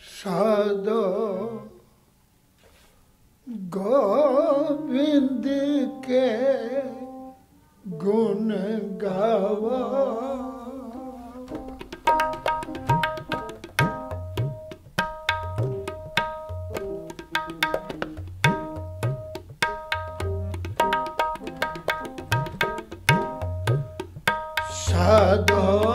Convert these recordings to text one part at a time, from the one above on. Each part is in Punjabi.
ਸਾਧੋ ਗੋਬਿੰਦ ਕੇ ਗੁਣ ਗਾਵਾ। ਸਾਧੋ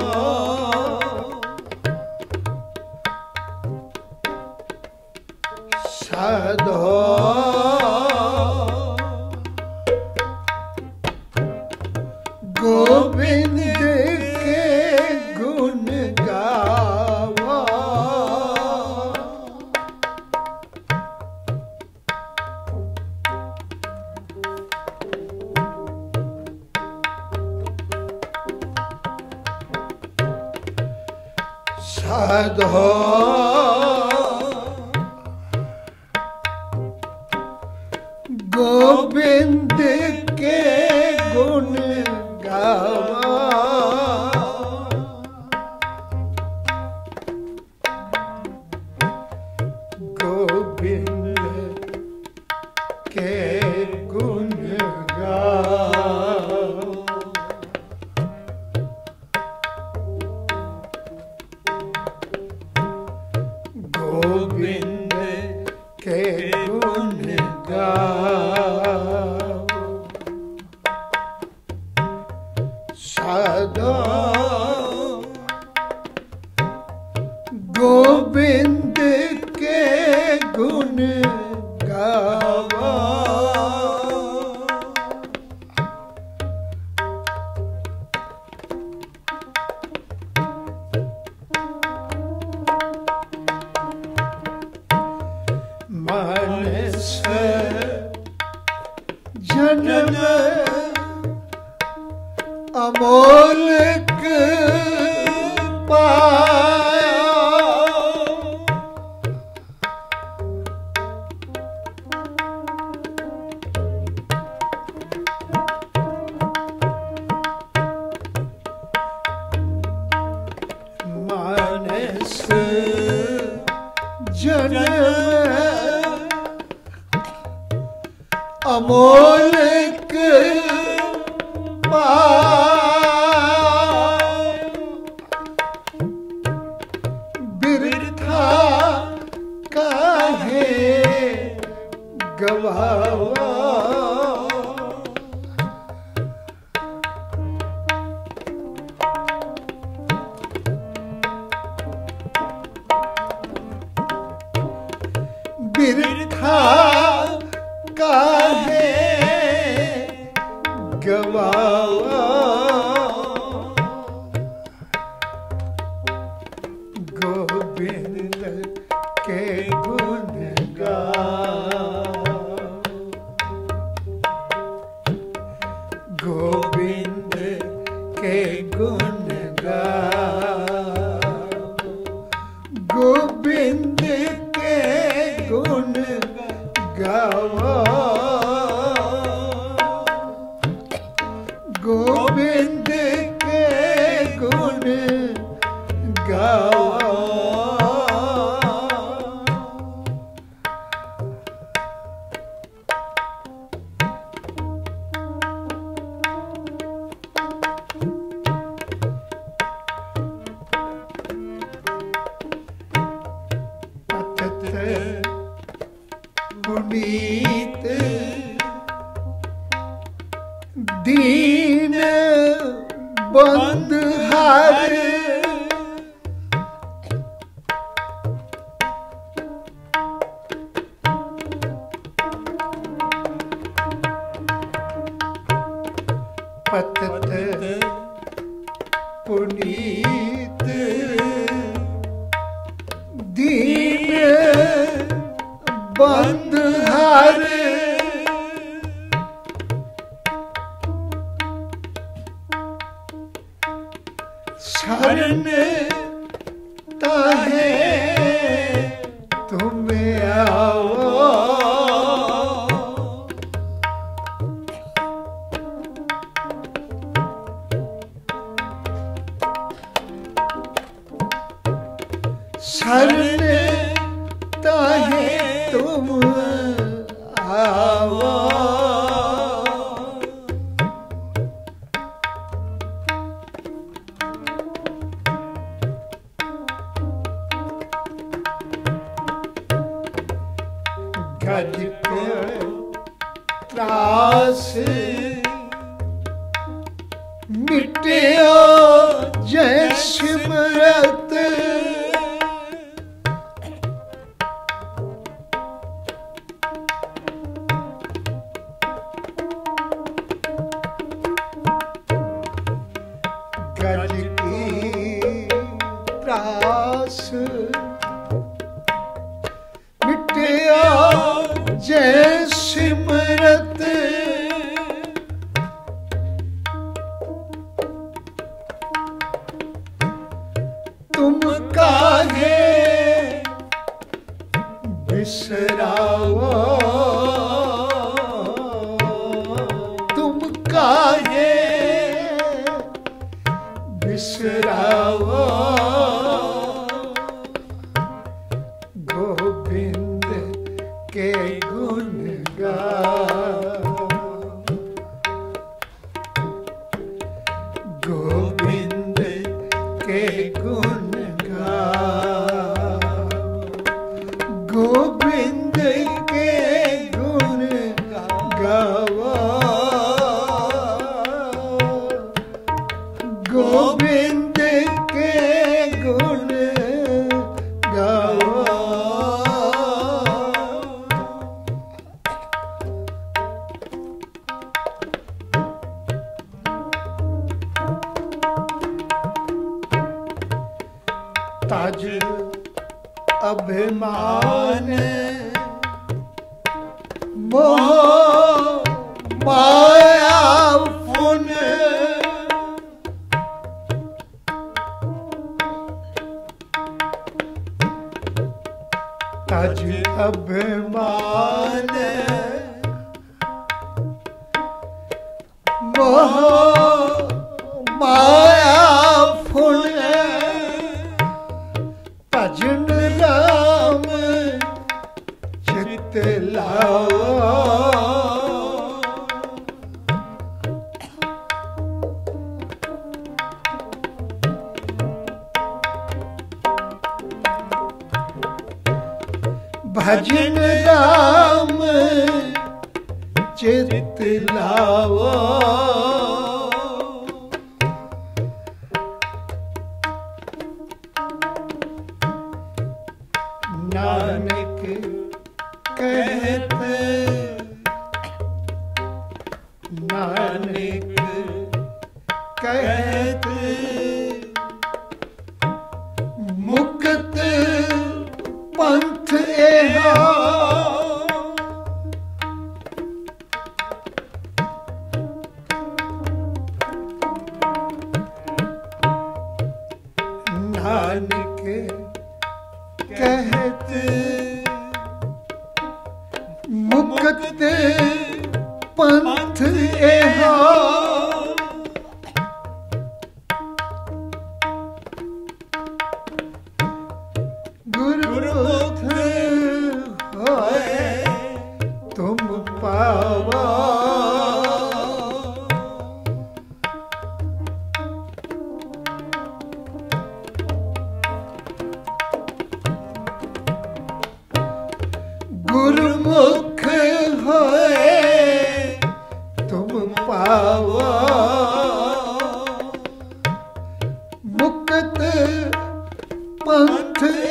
ਮਾ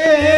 ਪੰਥ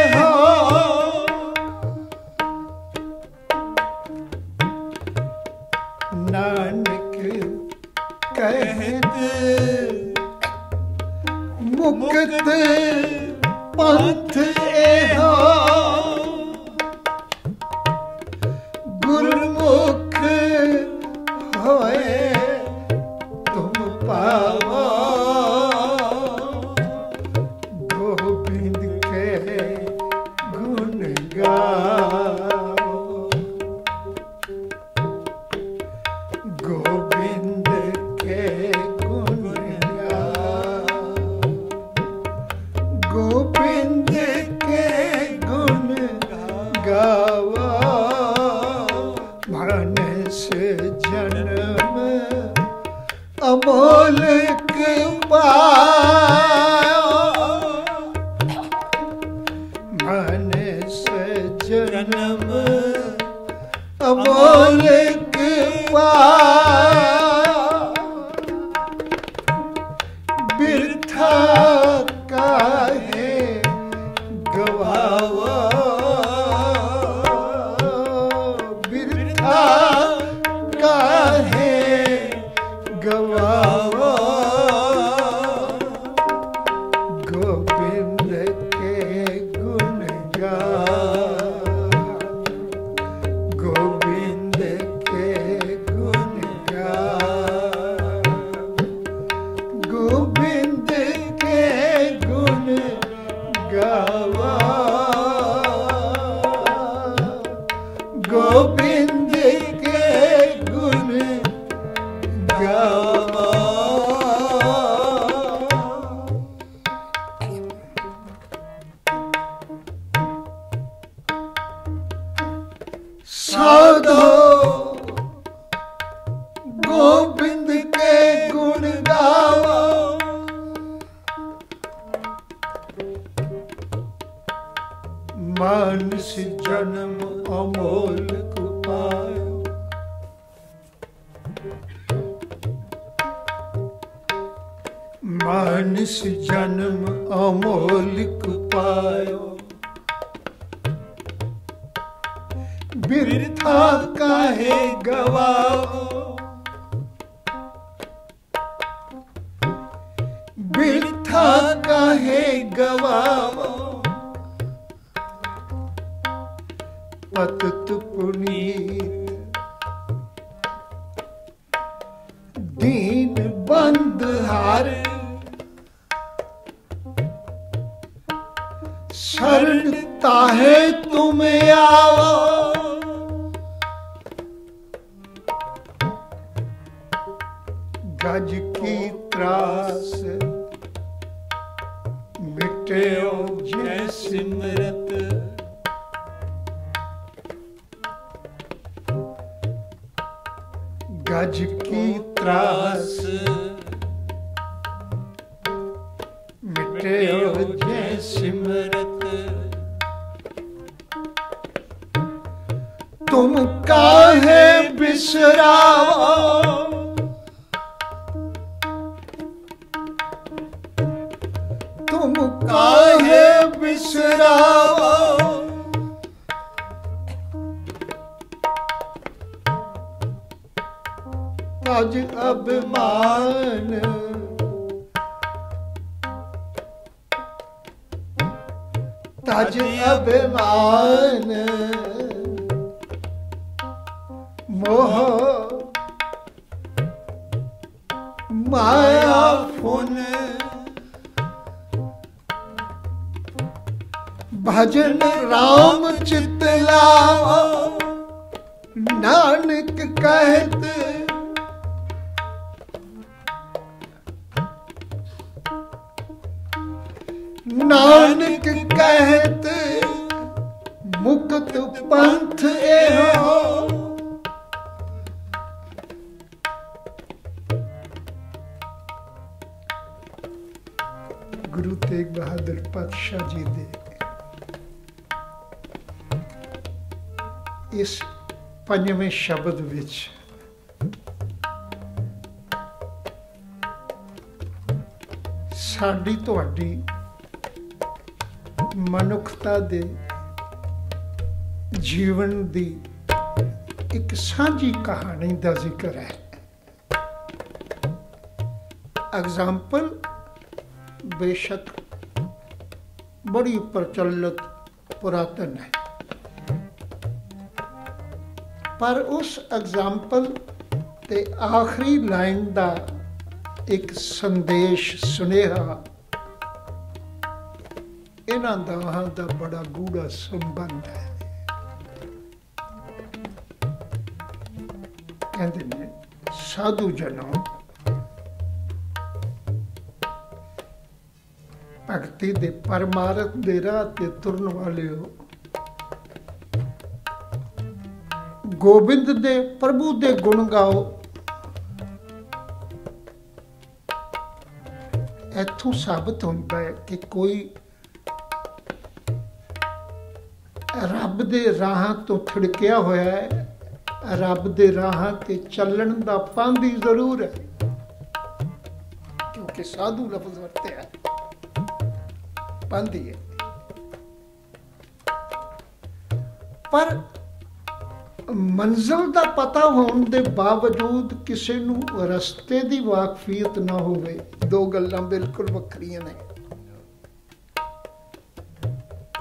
ਕਾਹੇ ਬਿਸਰਾਵਾ? ਅਜ ਅਭਿਮਾਨ। ਤਜ ਅਭਿਮਾਨ। ਮੋਹ ਮਾ ਭਜਨ RAM ਚਿਤ ਲਾਓ ਨਾਨਕ ਕਹਿਤ। ਨਾਨਕ ਕਹਿਤ। ਮੁਕਤ ਪੰਥ ਇਹੋ ਪੰਜਵੇਂ ਸ਼ਬਦ ਵਿੱਚ। ਸਾਡੀ ਤੁਹਾਡੀ ਮਨੁੱਖਤਾ ਦੇ ਜੀਵਨ ਦੀ ਇੱਕ ਸਾਂਝੀ ਕਹਾਣੀ ਦਾ ਜ਼ਿਕਰ ਹੈ। ਐਗਜ਼ਾਮਪਲ ਬੇਸ਼ੱਕ ਬੜੀ ਪ੍ਰਚਲਿਤ ਪੁਰਾਤਨ ਹੈ। ਪਰ ਉਸ ਐਗਜ਼ਾਮਪਲ ਤੇ ਆਖਰੀ ਲਾਈਨ ਦਾ ਇੱਕ ਸੰਦੇਸ਼, ਸੁਨੇਹਾ, ਇਹਨਾਂ ਦੋਹਾਂ ਦਾ ਬੜਾ ਗੂੜਾ ਸੰਬੰਧ ਹੈ। ਕਹਿੰਦੇ ਨੇ, ਸਾਧੂ ਜਨੋ, ਭਗਤੀ ਦੇ ਪਰਮਾਰਥ ਦੇ ਰਾਹ ਤੇ ਤੁਰਨ ਵਾਲਿਓ ਗੋਬਿੰਦ ਦੇ ਪ੍ਰਭੂ ਦੇ ਗੁਣ ਗਾਓ। ਇੱਥੋਂ ਸਾਬਤ ਹੁੰਦਾ ਹੈ ਕਿ ਕੋਈ ਰੱਬ ਦੇ ਰਾਹਾਂ ਤੋਂ ਥੜਕਿਆ ਹੋਇਆ ਹੈ। ਰੱਬ ਦੇ ਰਾਹਾਂ ਤੇ ਚੱਲਣ ਦਾ ਪਾਂਦੀ ਜ਼ਰੂਰ ਹੈ। ਕਿਉਂਕਿ ਸਾਧੂ ਲਫ਼ਜ਼ ਵਰਤਿਆ ਪਾਂਦੀ ਹੈ। ਪਰ ਮੰਜ਼ਲ ਦਾ ਪਤਾ ਹੋਣ ਦੇ ਬਾਵਜੂਦ ਕਿਸੇ ਨੂੰ ਰਸਤੇ ਦੀ ਵਾਕਫੀਅਤ ਨਾ ਹੋਵੇ। ਦੋ ਗੱਲਾਂ ਬਿਲਕੁਲ ਵੱਖਰੀਆਂ ਨੇ।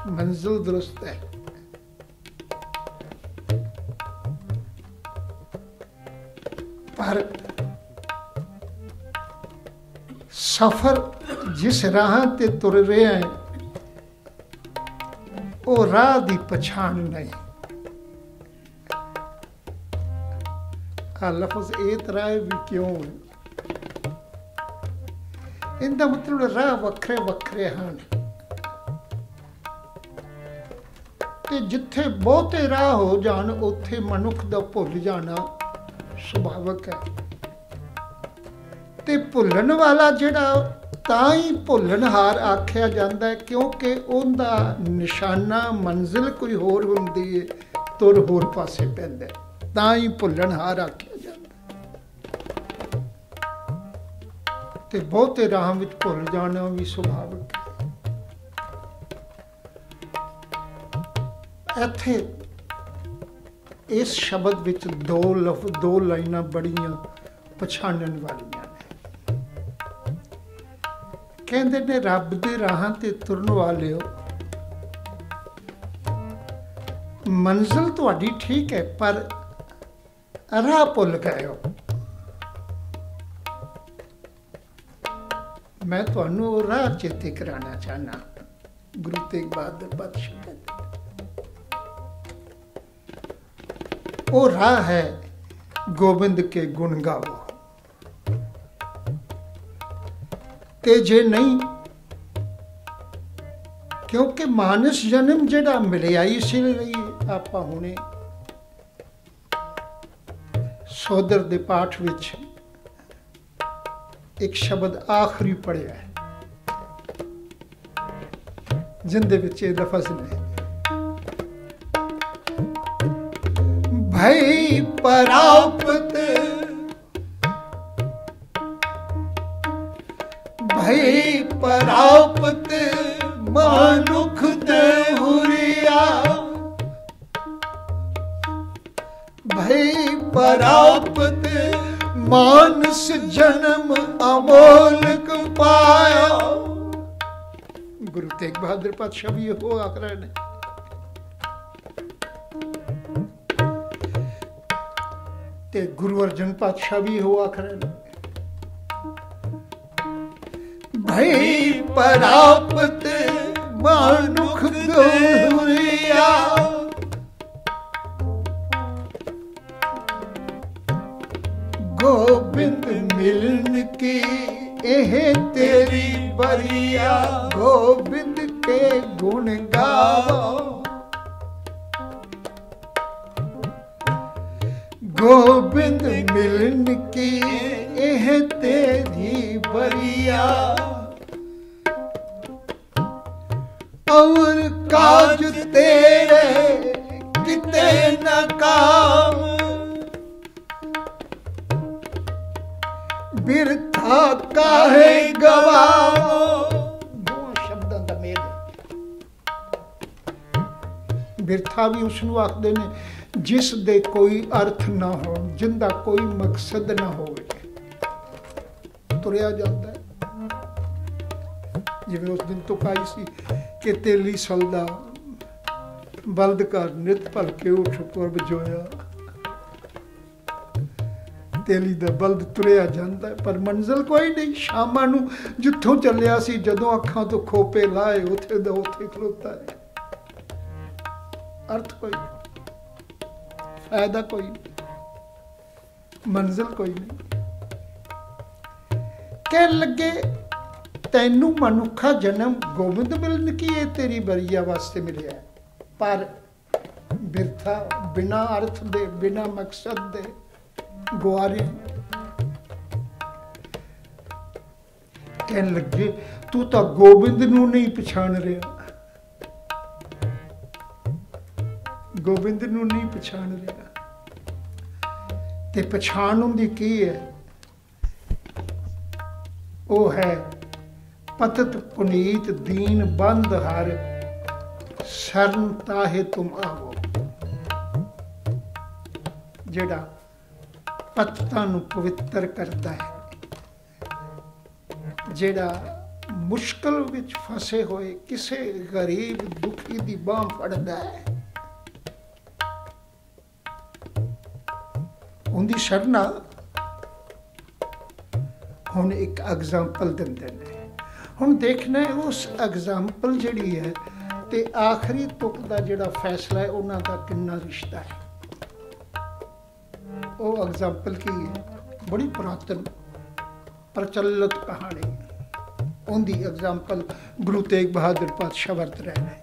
ਮੰਜ਼ਲ ਦਰਸਤ ਹੈ। ਪਰ ਸਫਰ ਜਿਸ ਰਾਹ ਤੇ ਤੁਰ ਰਿਹਾ ਹੈ, ਉਹ ਰਾਹ ਦੀ ਪਛਾਣ ਨਹੀਂ। ਆ ਲਫ਼ਜ਼ ਇਹ ਤਰ੍ਹਾਂ ਵੀ ਕਿਉਂ ਇਹਦਾ ਮਤਲਬ ਰਾਹ ਵੱਖਰੇ ਵੱਖਰੇ ਹਨ ਤੇ ਜਿੱਥੇ ਬਹੁਤੇ ਰਾਹ ਹੋ ਜਾਣ ਉੱਥੇ ਮਨੁੱਖ ਦਾ ਭੁੱਲ ਜਾਣਾ ਸੁਭਾਵਕ ਹੈ ਤੇ ਭੁੱਲਣ ਵਾਲਾ ਜਿਹੜਾ ਤਾਂ ਹੀ ਭੁੱਲਣਹਾਰ ਆਖਿਆ ਜਾਂਦਾ ਹੈ ਕਿਉਂਕਿ ਉਹਦਾ ਨਿਸ਼ਾਨਾ ਮੰਜ਼ਿਲ ਕੋਈ ਹੋਰ ਹੁੰਦੀ ਹੈ ਤੁਰ ਹੋਰ ਪਾਸੇ ਪੈਂਦਾ ਤਾਂ ਹੀ ਭੁੱਲਣਹਾਰ ਆਖਿਆ ਤੇ ਬਹੁਤੇ ਰਾਹਾਂ ਵਿੱਚ ਭੁੱਲ ਜਾਣਾ ਵੀ ਸੁਭਾਵਕ ਇੱਥੇ ਇਸ ਸ਼ਬਦ ਵਿੱਚ ਦੋ ਲਫ਼ਜ਼ ਦੋ ਲਾਈਨਾਂ ਬੜੀਆਂ ਪਛਾਣਨ ਵਾਲੀਆਂ ਨੇ। ਕਹਿੰਦੇ ਨੇ, ਰੱਬ ਦੇ ਰਾਹਾਂ ਤੇ ਤੁਰਨ ਵਾਲਿਓ, ਮੰਜ਼ਿਲ ਤੁਹਾਡੀ ਠੀਕ ਹੈ, ਪਰ ਰਾਹ ਭੁੱਲ ਗਏ ਹੋ। ਮੈਂ ਤੁਹਾਨੂੰ ਉਹ ਰਾਹ ਚੇਤੇ ਕਰਾਉਣਾ ਚਾਹਨਾ ਗੁਰੂ ਤੇਗ ਬਹਾਦਰ ਪਾਤਸ਼ਾਹ ਉਹ ਰਾਹ ਹੈ ਗੋਬਿੰਦ ਕੇ ਗੁਣ ਗਾਵੋ। ਤੇ ਜੇ ਨਹੀਂ, ਕਿਉਂਕਿ ਮਾਨਸ ਜਨਮ ਜਿਹੜਾ ਮਿਲਿਆ ਇਸ ਲਈ ਆਪਾਂ ਹੁਣੇ ਸੋਦਰ ਦੇ ਪਾਠ ਵਿੱਚ ਇੱਕ ਸ਼ਬਦ ਆਖਰੀ ਪੜਿਆ ਹੈ। ਜਿੰਦੇ ਵਿੱਚ ਇਹ ਲਫ਼ਜ਼ ਨੇ ਭਈ ਪਰਾਪਤ ਤੇਗ ਪਾਤਸ਼ਾਹ ਵੀ ਉਹ ਆਖ ਰਹੇ ਨੇ। ਤੇ ਗੁਰੂ ਅਰਜਨ ਪਾਤਸ਼ਾਹ ਵੀ ਉਹ ਆਖ ਰਹੇ ਨੇ। ਭਈ ਪਰਾਪਤ ਮਨੁਖ ਦੋਰੀਆ ਗੋਬਿੰਦ ਮਿਲਨ ਕੀ ਇਹ ਤੇਰੀ ਬਰੀਆ। ਗੋਬਿੰਦ ਗੁਣ ਗਾਵੋ। ਗੋਬਿੰਦ ਮਿਲਨ ਕੀ ਨੂੰ ਆਖਦੇ ਨੇ, ਜਿਸ ਦੇ ਕੋਈ ਅਰਥ ਨਾ ਹੋ ਜਿੰਦਾ ਕੋਈ ਮਕਸਦ ਨਾ ਹੋਵੇ। ਤੁਰਿਆ ਜਾਂਦਾ ਜਿਵੇਂ ਉਸ ਦਿਨ ਤੋਂ ਕਾਈ ਸੀ ਕਿ ਤੇਲੀ ਸਲਦਾ ਬਲਦ ਕਰ ਨਿਤ ਭਲਕੇ ਉਠ ਪੁਰਬ ਜੋਇਆ ਤੇਲੀ ਦਾ ਬਲਦ ਤੁਰਿਆ ਜਾਂਦਾ ਪਰ ਮੰਜ਼ਲ ਕੋਈ ਨਹੀਂ। ਸ਼ਾਮਾਂ ਨੂੰ ਜਿੱਥੋਂ ਚੱਲਿਆ ਸੀ, ਜਦੋਂ ਅੱਖਾਂ ਤੋਂ ਖੋਪੇ ਲਾਏ, ਉਥੇ ਦਾ ਉਥੇ ਖਲੋਤਾ ਹੈ। ਅਰਥ ਕੋਈ ਫਾਇਦਾ ਕੋਈ ਨਹੀਂ ਕੋਈ ਨਹੀਂ। ਕਹਿ ਲੱਗੇ, ਤੈਨੂੰ ਮਨੁੱਖਾ ਜਨਮ ਗੋਬਿੰਦ ਮਿਲਨ ਕੀ ਇਹ ਤੇਰੀ ਬਰੀਆ ਵਾਸਤੇ ਮਿਲਿਆ ਪਰ ਬਿਰਥਾ ਬਿਨਾ ਅਰਥ ਦੇ, ਬਿਨਾ ਮਕਸਦ ਦੇ ਗੁਆਰੀ। ਕਹਿਣ ਲੱਗੇ, ਤੂੰ ਤਾਂ ਗੋਬਿੰਦ ਨੂੰ ਨਹੀਂ ਪਛਾਣ ਰਿਹਾ। ਗੋਬਿੰਦ ਨੂੰ ਨਹੀਂ ਪਛਾਣ ਰਿਹਾ। ਤੇ ਪਛਾਣ ਹੁੰਦੀ ਕੀ ਹੈ? ਉਹ ਹੈ ਪਤਤ ਪੁਨੀਤ ਦੀਨ ਬੰਦ ਹਰ, ਸ਼ਰਨ ਤਾਹੇ ਤੁਮ ਆਵੋ। ਜਿਹੜਾ ਪਤਤਾਂ ਨੂੰ ਪਵਿੱਤਰ ਕਰਦਾ ਹੈ, ਜਿਹੜਾ ਮੁਸ਼ਕਲ ਵਿੱਚ ਫਸੇ ਹੋਏ ਕਿਸੇ ਗਰੀਬ ਦੁਖੀ ਦੀ ਬਾਹ ਫੜਦਾ ਹੈ ਉਹਦੀ ਸ਼ਰਨਾ ਹੁਣ ਇੱਕ ਐਗਜ਼ਾਮਪਲ ਦਿੰਦੇ ਨੇ। ਹੁਣ ਦੇਖਣਾ ਉਸ ਐਗਜ਼ਾਮਪਲ ਜਿਹੜੀ ਹੈ ਤੇ ਆਖਰੀ ਤੁਕ ਦਾ ਜਿਹੜਾ ਫੈਸਲਾ ਹੈ, ਉਹਨਾਂ ਦਾ ਕਿੰਨਾ ਰਿਸ਼ਤਾ ਹੈ। ਉਹ ਐਗਜ਼ਾਮਪਲ ਕੀ ਹੈ? ਬੜੀ ਪ੍ਰਾਤਨ ਪ੍ਰਚਲਿਤ ਕਹਾਣੀ। ਉਹਦੀ ਐਗਜ਼ਾਮਪਲ ਗੁਰੂ ਤੇਗ ਬਹਾਦਰ ਪਾਤਸ਼ਾਹ ਵਰਤ ਰਹੇ ਨੇ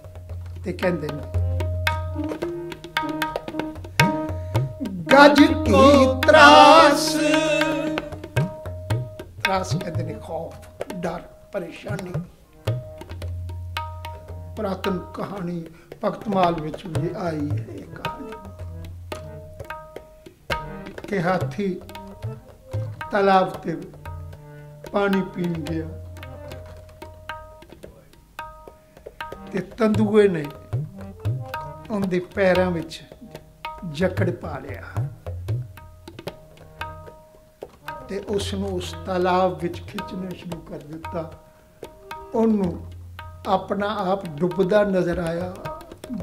ਤੇ ਕਹਿੰਦੇ ਨੇ ਗੱਜ ਕੀ ਤਰਾਸ? ਤਰਾਸ ਕਹਿੰਦੇ ਨੇ ਖੌਫ, ਡਰ, ਪਰੇਸ਼ਾਨੀ। ਪ੍ਰਾਤਨ ਕਹਾਣੀ ਭਗਤਮਾਲ ਵਿੱਚ ਵੀ ਆਈ ਹੈ ਇਹ ਕਹਾਣੀ। ਕਿ ਹਾਥੀ ਤਲਾਬ ਤੇ ਪਾਣੀ ਪੀਣ ਗਿਆ। ਤੇ ਤੰਦੂਏ ਨੇ ਉਹਦੇ ਪੈਰਾਂ ਵਿੱਚ ਜਕੜ ਪਾ ਲਿਆ। ਤੇ ਉਸ ਨੂੰ ਉਸ ਤਲਾਬ ਵਿੱਚ ਖਿੱਚਣਾ ਸ਼ੁਰੂ ਕਰ ਦਿੱਤਾ। ਉਹਨੂੰ ਆਪਣਾ ਆਪ ਡੁੱਬਦਾ ਨਜ਼ਰ ਆਇਆ।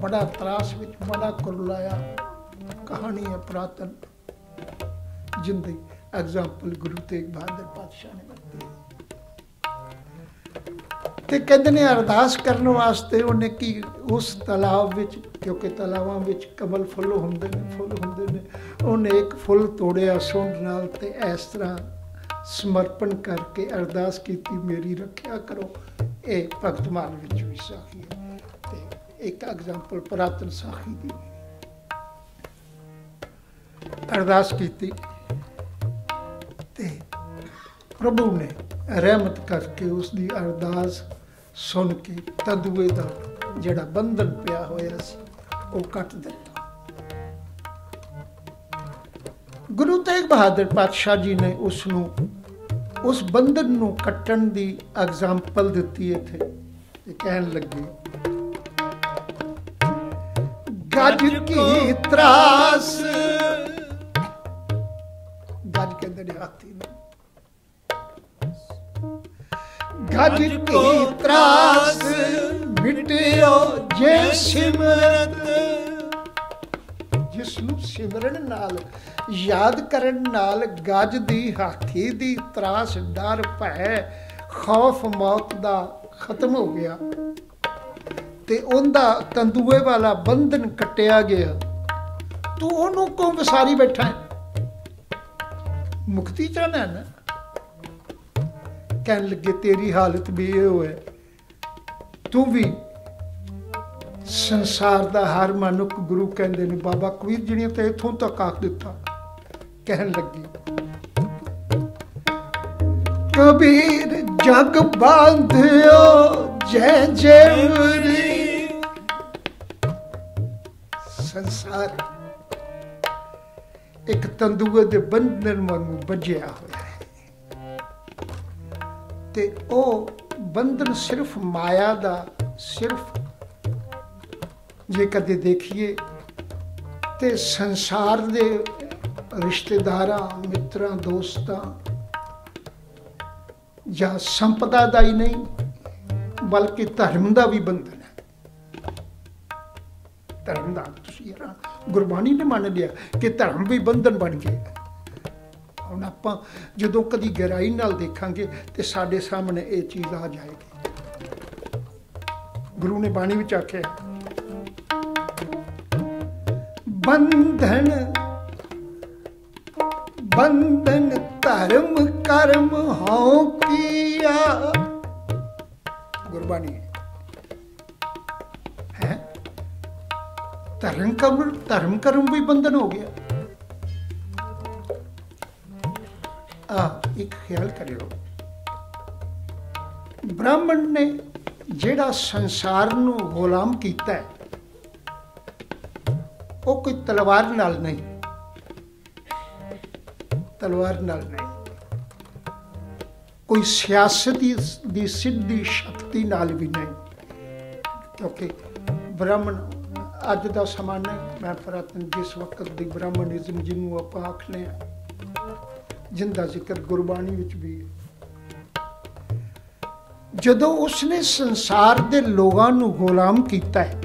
ਬੜਾ ਤਰਾਸ ਵਿੱਚ, ਬੜਾ ਕੁਰਲਾਇਆ। ਕਹਾਣੀ ਹੈ ਪ੍ਰਾਤਨ ਜਿੰਦੀ ਐਗਜ਼ਾਮਪਲ ਗੁਰੂ ਤੇਗ ਬਹਾਦਰ ਪਾਤਸ਼ਾਹ ਨੇ ਵਰਤੀ ਤੇ ਕਹਿੰਦੇ ਨੇ ਅਰਦਾਸ ਕਰਨ ਵਾਸਤੇ ਉਹਨੇ ਕੀ ਉਸ ਤਲਾਬ ਵਿੱਚ, ਕਿਉਂਕਿ ਤਲਾਵਾਂ ਵਿੱਚ ਕਮਲ ਫੁੱਲ ਹੁੰਦੇ ਨੇ, ਫੁੱਲ ਹੁੰਦੇ ਨੇ, ਉਹਨੇ ਇੱਕ ਫੁੱਲ ਤੋੜਿਆ ਸੁੰਡ ਨਾਲ ਤੇ ਇਸ ਤਰ੍ਹਾਂ ਸਮਰਪਣ ਕਰਕੇ ਅਰਦਾਸ ਕੀਤੀ, ਮੇਰੀ ਰੱਖਿਆ ਕਰੋ। ਇਹ ਭਗਤ ਮਾਨ ਵਿੱਚ ਵੀ ਸਾਖੀ ਹੈ ਤੇ ਇੱਕ ਐਗਜ਼ਾਮਪਲ ਪ੍ਰਾਤਨ ਸਾਖੀ ਦੀ ਅਰਦਾਸ ਕੀਤੀ ਤੇ ਪ੍ਰਭੂ ਨੇ ਰਹਿਮਤ ਕਰਕੇ ਉਸ ਦੀ ਅਰਦਾਸ ਸੁਣ ਕੇ ਤਦੂਏ ਦਾ ਜਿਹੜਾ ਬੰਧਨ ਪਿਆ ਹੋਇਆ ਸੀ ਉਹ ਕੱਟ ਦਿੱਤਾ। ਗੁਰੂ ਤੇਗ ਬਹਾਦਰ ਪਾਤਸ਼ਾਹ ਜੀ ਨੇ ਉਸ ਨੂੰ ਉਸ ਬੰਧਨ ਨੂੰ ਕੱਟਣ ਦੀ ਐਗਜ਼ਾਮਪਲ ਦਿੱਤੀ ਇੱਥੇ ਇਹ ਕਹਿਣ ਲੱਗੇ ਗੱਜ ਕੀ ਤਰਾਸ? ਗੱਜ ਕਹਿੰਦੇ ਨੇ ਹਾਥੀ ਨੂੰ। ਗੱਜ ਕੀ ਤਰਾਸ ਮਿਟਿਓ ਜੇ ਸਿਮਰਤ। ਜਿਸ ਨੂੰ ਸਿਮਰਨ ਨਾਲ ਯਾਦ ਕਰਨ ਨਾਲ ਗੱਜ ਦੀ ਹਾਥੀ ਦੀ ਤਰਾਸ ਡਰ ਭੈ ਖੌਫ ਮੌਤ ਦਾ ਖਤਮ ਹੋ ਗਿਆ। ਤੇ ਉਹਦਾ ਤੰਦੂਏ ਵਾਲਾ ਬੰਧਨ ਕੱਟਿਆ ਗਿਆ। ਤੂੰ ਉਹਨੂੰ ਕਿਉਂ ਵਿਸਾਰੀ ਬੈਠਾ ਹੈ। ਮੁਕਤੀ ਚਾਹਨਾ ਨਾ? ਕਹਿਣ ਲੱਗੇ, ਤੇਰੀ ਹਾਲਤ ਵੀ ਇਹ ਹੋਏ ਤੂੰ ਵੀ ਸੰਸਾਰ ਦਾ ਹਰ ਮਨੁੱਖ ਗੁਰੂ ਕਹਿੰਦੇ ਨੇ, ਬਾਬਾ ਕਬੀਰ ਜਿਹੜੀਆਂ ਤੇ ਇਥੋਂ ਤੱਕ ਆਖ ਦਿੱਤਾ, ਕਹਿਣ ਲੱਗੀ। ਕਬੀਰ ਜਗ ਬਾਂਧਿਓ, ਜੈ ਜੈਵਰੀ। ਸੰਸਾਰ ਇੱਕ ਤੰਦੂਏ ਦੇ ਬੰਧਨ ਵਾਂਗੂ ਵੱਜਿਆ ਹੋਇਆ। ਤੇ ਉਹ ਬੰਧਨ ਸਿਰਫ ਮਾਇਆ ਦਾ, ਸਿਰਫ ਜੇ ਕਦੇ ਦੇਖੀਏ ਤੇ ਸੰਸਾਰ ਦੇ ਰਿਸ਼ਤੇਦਾਰਾਂ, ਮਿੱਤਰਾਂ, ਦੋਸਤਾਂ ਜਾਂ ਸੰਪਦਾ ਦਾ ਹੀ ਨਹੀਂ, ਬਲਕਿ ਧਰਮ ਦਾ ਵੀ ਬੰਧਨ ਹੈ। ਧਰਮ ਦਾ ਤੁਸੀਂ ਗੁਰਬਾਣੀ ਨੇ ਮੰਨ ਲਿਆ ਕਿ ਧਰਮ ਵੀ ਬੰਧਨ ਬਣ ਗਿਆ ਹੁਣ ਆਪਾਂ ਜਦੋਂ ਕਦੀ ਗਹਿਰਾਈ ਨਾਲ ਦੇਖਾਂਗੇ ਤੇ ਸਾਡੇ ਸਾਹਮਣੇ ਇਹ ਚੀਜ਼ ਆ ਜਾਏਗੀ। ਗੁਰੂ ਨੇ ਬਾਣੀ ਵਿੱਚ ਆਖਿਆ ਬੰਧਨ ਬੰਧਨ ਧਰਮ ਕਰਮ ਹਉ ਕੀਆ। ਗੁਰਬਾਣੀ ਹੈ। ਧਰਮ ਕਰਮ ਧਰਮ ਕਰਮ ਵੀ ਬੰਧਨ ਹੋ ਗਿਆ। ਆ, ਇੱਕ ਖਿਆਲ ਕਰਿਓ। ਬ੍ਰਾਹਮਣ ਨੇ ਜਿਹੜਾ ਸੰਸਾਰ ਨੂੰ ਗੁਲਾਮ ਕੀਤਾ ਹੈ, ਉਹ ਕੋਈ ਤਲਵਾਰ ਨਾਲ ਨਹੀਂ। ਤਲਵਾਰ ਨਾਲ ਨਹੀਂ। ਕੋਈ ਸਿਆਸਤ ਦੀ ਸਿੱਧੀ ਸ਼ਕਤੀ ਨਾਲ ਵੀ ਨਹੀਂ। ਕਿਉਂਕਿ ਬ੍ਰਾਹਮਣ ਅੱਜ ਦਾ ਸਮਾਂ ਨਹੀਂ। ਮੈਂ ਪ੍ਰਾਤਨ ਜਿਸ ਵਕਤ ਦੀ ਬ੍ਰਾਹਮਣਿਜ਼ਮ ਜਿਹਨੂੰ ਆਪਾਂ ਆਖਨੇ ਆ ਜਿੰਦਾ ਜ਼ਿਕਰ ਗੁਰਬਾਣੀ ਵਿੱਚ ਵੀ ਜਦੋਂ ਉਸਨੇ ਸੰਸਾਰ ਦੇ ਲੋਕਾਂ ਨੂੰ ਗੁਲਾਮ ਕੀਤਾ ਹੈ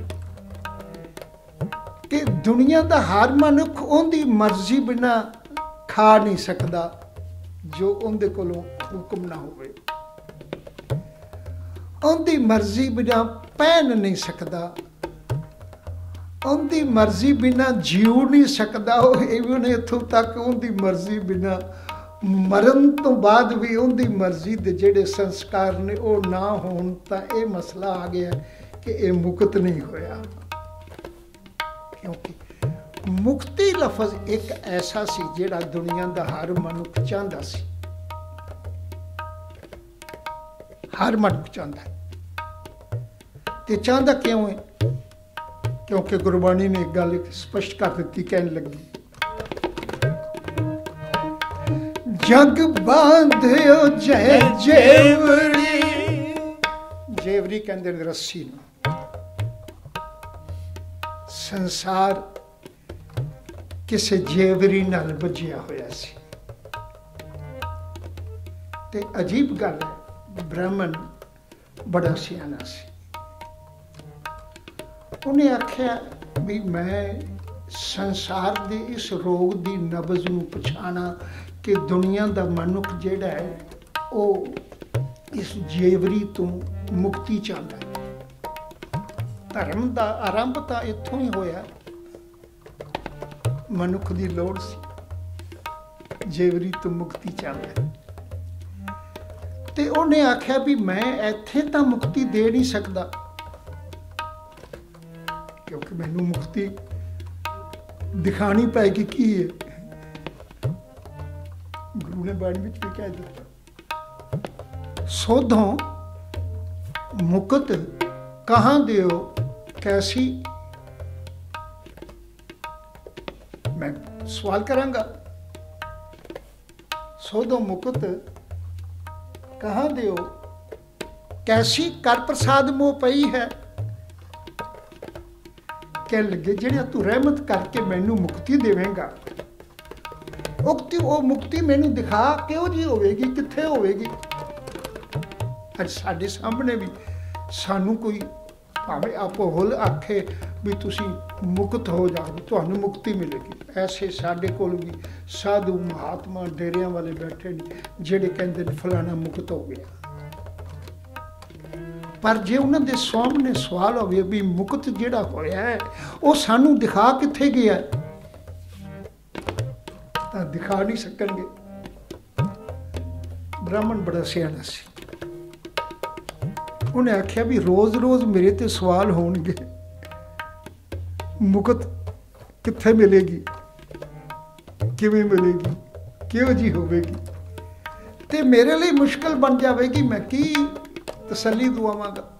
ਕਿ ਦੁਨੀਆ ਦਾ ਹਰ ਮਨੁੱਖ ਉਹਦੀ ਮਰਜ਼ੀ ਬਿਨਾ ਖਾ ਨਹੀਂ ਸਕਦਾ, ਜੋ ਉਹਦੇ ਕੋਲੋਂ ਹੁਕਮ ਨਾ ਹੋਵੇ। ਉਹਦੀ ਮਰਜ਼ੀ ਬਿਨਾ ਪਹਿਨ ਨਹੀਂ ਸਕਦਾ, ਉਹਦੀ ਮਰਜ਼ੀ ਬਿਨਾ ਜੀਉ ਨਹੀਂ ਸਕਦਾ, ਉਹ ਇਵਨ ਇੱਥੋਂ ਤੱਕ ਉਹਦੀ ਮਰਜ਼ੀ ਬਿਨਾ ਮਰਨ ਤੋਂ ਬਾਅਦ ਵੀ ਉਹਦੀ ਮਰਜ਼ੀ ਦੇ ਜਿਹੜੇ ਸੰਸਕਾਰ ਨੇ ਉਹ ਨਾ ਹੋਣ ਤਾਂ ਇਹ ਮਸਲਾ ਆ ਗਿਆ ਕਿ ਇਹ ਮੁਕਤ ਨਹੀਂ ਹੋਇਆ। ਕਿਉਂਕਿ ਮੁਕਤੀ ਲਫ਼ਜ਼ ਇੱਕ ਐਸਾ ਸੀ ਜਿਹੜਾ ਦੁਨੀਆ ਦਾ ਹਰ ਮਨੁੱਖ ਚਾਹੁੰਦਾ ਸੀ। ਹਰ ਮਨੁੱਖ ਚਾਹੁੰਦਾ ਤੇ ਚਾਹੁੰਦਾ ਕਿਉਂ ਹੈ? ਕਿਉਂਕਿ ਗੁਰਬਾਣੀ ਨੇ ਇੱਕ ਗੱਲ ਸਪਸ਼ਟ ਕਰ ਦਿੱਤੀ, ਕਹਿਣ ਲੱਗੀ। ਜਗ ਬਾਂਧਿਓ ਜੈ ਜੇਵਰੀ। ਜੇਵਰੀ ਕਹਿੰਦੇ ਨੇ ਰੱਸੀ ਨੂੰ। ਸੰਸਾਰ ਕਿਸੇ ਜੇਵਰੀ ਨਾਲ ਬੱਝਿਆ ਹੋਇਆ ਸੀ। ਤੇ ਅਜੀਬ ਗੱਲ ਹੈ, ਬ੍ਰਾਹਮਣ ਬੜਾ ਸਿਆਣਾ ਸੀ। ਉਹਨੇ ਆਖਿਆ ਵੀ ਮੈਂ ਸੰਸਾਰ ਦੇ ਇਸ ਰੋਗ ਦੀ ਨਬਜ਼ ਨੂੰ ਪਛਾਣਾ ਕਿ ਦੁਨੀਆ ਦਾ ਮਨੁੱਖ ਜਿਹੜਾ ਹੈ, ਉਹ ਇਸ ਜੇਵਰੀ ਤੋਂ ਮੁਕਤੀ ਚਾਹੁੰਦਾ ਹੈ। ਧਰਮ ਦਾ ਆਰੰਭ ਤਾਂ ਇੱਥੋਂ ਹੀ ਹੋਇਆ। ਮਨੁੱਖ ਦੀ ਲੋੜ ਸੀ। ਜੇਵਰੀ ਤੋਂ ਮੁਕਤੀ ਚਾਹੁੰਦਾ ਤੇ ਉਹਨੇ ਆਖਿਆ ਵੀ ਮੈਂ ਇੱਥੇ ਤਾਂ ਮੁਕਤੀ ਦੇ ਨਹੀਂ ਸਕਦਾ। ਕਿਉਂਕਿ ਮੈਨੂੰ ਮੁਕਤੀ ਦਿਖਾਣੀ ਪਏਗੀ ਕੀ ਹੈ? ਗੁਰੂ ਨੇ ਬਾਣੀ ਵਿੱਚ ਵੀ ਕਹਿ ਦਿੱਤਾ। ਸੋਧੋਂ ਮੁਕਤ ਕਹਾਂ ਦਿਓ, ਕੈਸੀ? ਮੈਂ ਸਵਾਲ ਕਰਾਂਗਾ। ਸੋਧੋਂ ਮੁਕਤ ਕਹਾਂ ਦਿਓ, ਕੈਸੀ? ਕਰ ਪ੍ਰਸਾਦ ਮੋ ਪਈ ਹੈ। ਕਹਿ ਲੱਗੇ ਜਿਹੜਾ ਤੂੰ ਰਹਿਮਤ ਕਰਕੇ ਮੈਨੂੰ ਮੁਕਤੀ ਦੇਵੇਂਗਾ ਉਕਤੀ ਉਹ ਮੁਕਤੀ ਮੈਨੂੰ ਦਿਖਾ ਕਿਉਂ ਜੀ ਹੋਵੇਗੀ, ਕਿੱਥੇ ਹੋਵੇਗੀ? ਅੱਜ ਸਾਡੇ ਸਾਹਮਣੇ ਵੀ ਸਾਨੂੰ ਕੋਈ ਭਾਵੇਂ ਆਪੋ ਹੁਲ ਆਖੇ ਵੀ ਤੁਸੀਂ ਮੁਕਤ ਹੋ ਜਾਓ ਤੁਹਾਨੂੰ ਮੁਕਤੀ ਮਿਲੇਗੀ। ਐਸੇ ਸਾਡੇ ਕੋਲ ਵੀ ਸਾਧੂ ਮਹਾਤਮਾ ਡੇਰਿਆਂ ਵਾਲੇ ਬੈਠੇ ਨੇ, ਜਿਹੜੇ ਕਹਿੰਦੇ ਨੇ ਫਲਾਣਾ ਮੁਕਤ ਹੋ ਗਿਆ। ਪਰ ਜੇ ਉਹਨਾਂ ਦੇ ਸਾਹਮਣੇ ਸਵਾਲ ਹੋਵੇ ਵੀ ਮੁਕਤ ਜਿਹੜਾ ਹੋਇਆ ਹੈ, ਉਹ ਸਾਨੂੰ ਦਿਖਾ ਕਿੱਥੇ ਗਿਆ ਤਾਂ ਦਿਖਾ ਨਹੀਂ ਸਕਣਗੇ। ਬ੍ਰਾਹਮਣ ਬੜਾ ਸਿਆਣਾ ਸੀ। ਉਹਨੇ ਆਖਿਆ ਵੀ ਰੋਜ਼-ਰੋਜ਼ ਮੇਰੇ ਤੇ ਸਵਾਲ ਹੋਣਗੇ। ਮੁਕਤ ਕਿੱਥੇ ਮਿਲੇਗੀ? ਕਿਵੇਂ ਮਿਲੇਗੀ? ਕਿਹੋ ਜੀ ਹੋਵੇਗੀ? ਤੇ ਮੇਰੇ ਲਈ ਮੁਸ਼ਕਲ ਬਣ ਜਾਵੇਗੀ, ਮੈਂ ਕੀ ਤਸੱਲੀ ਦੁਆਵਾਂਗਾ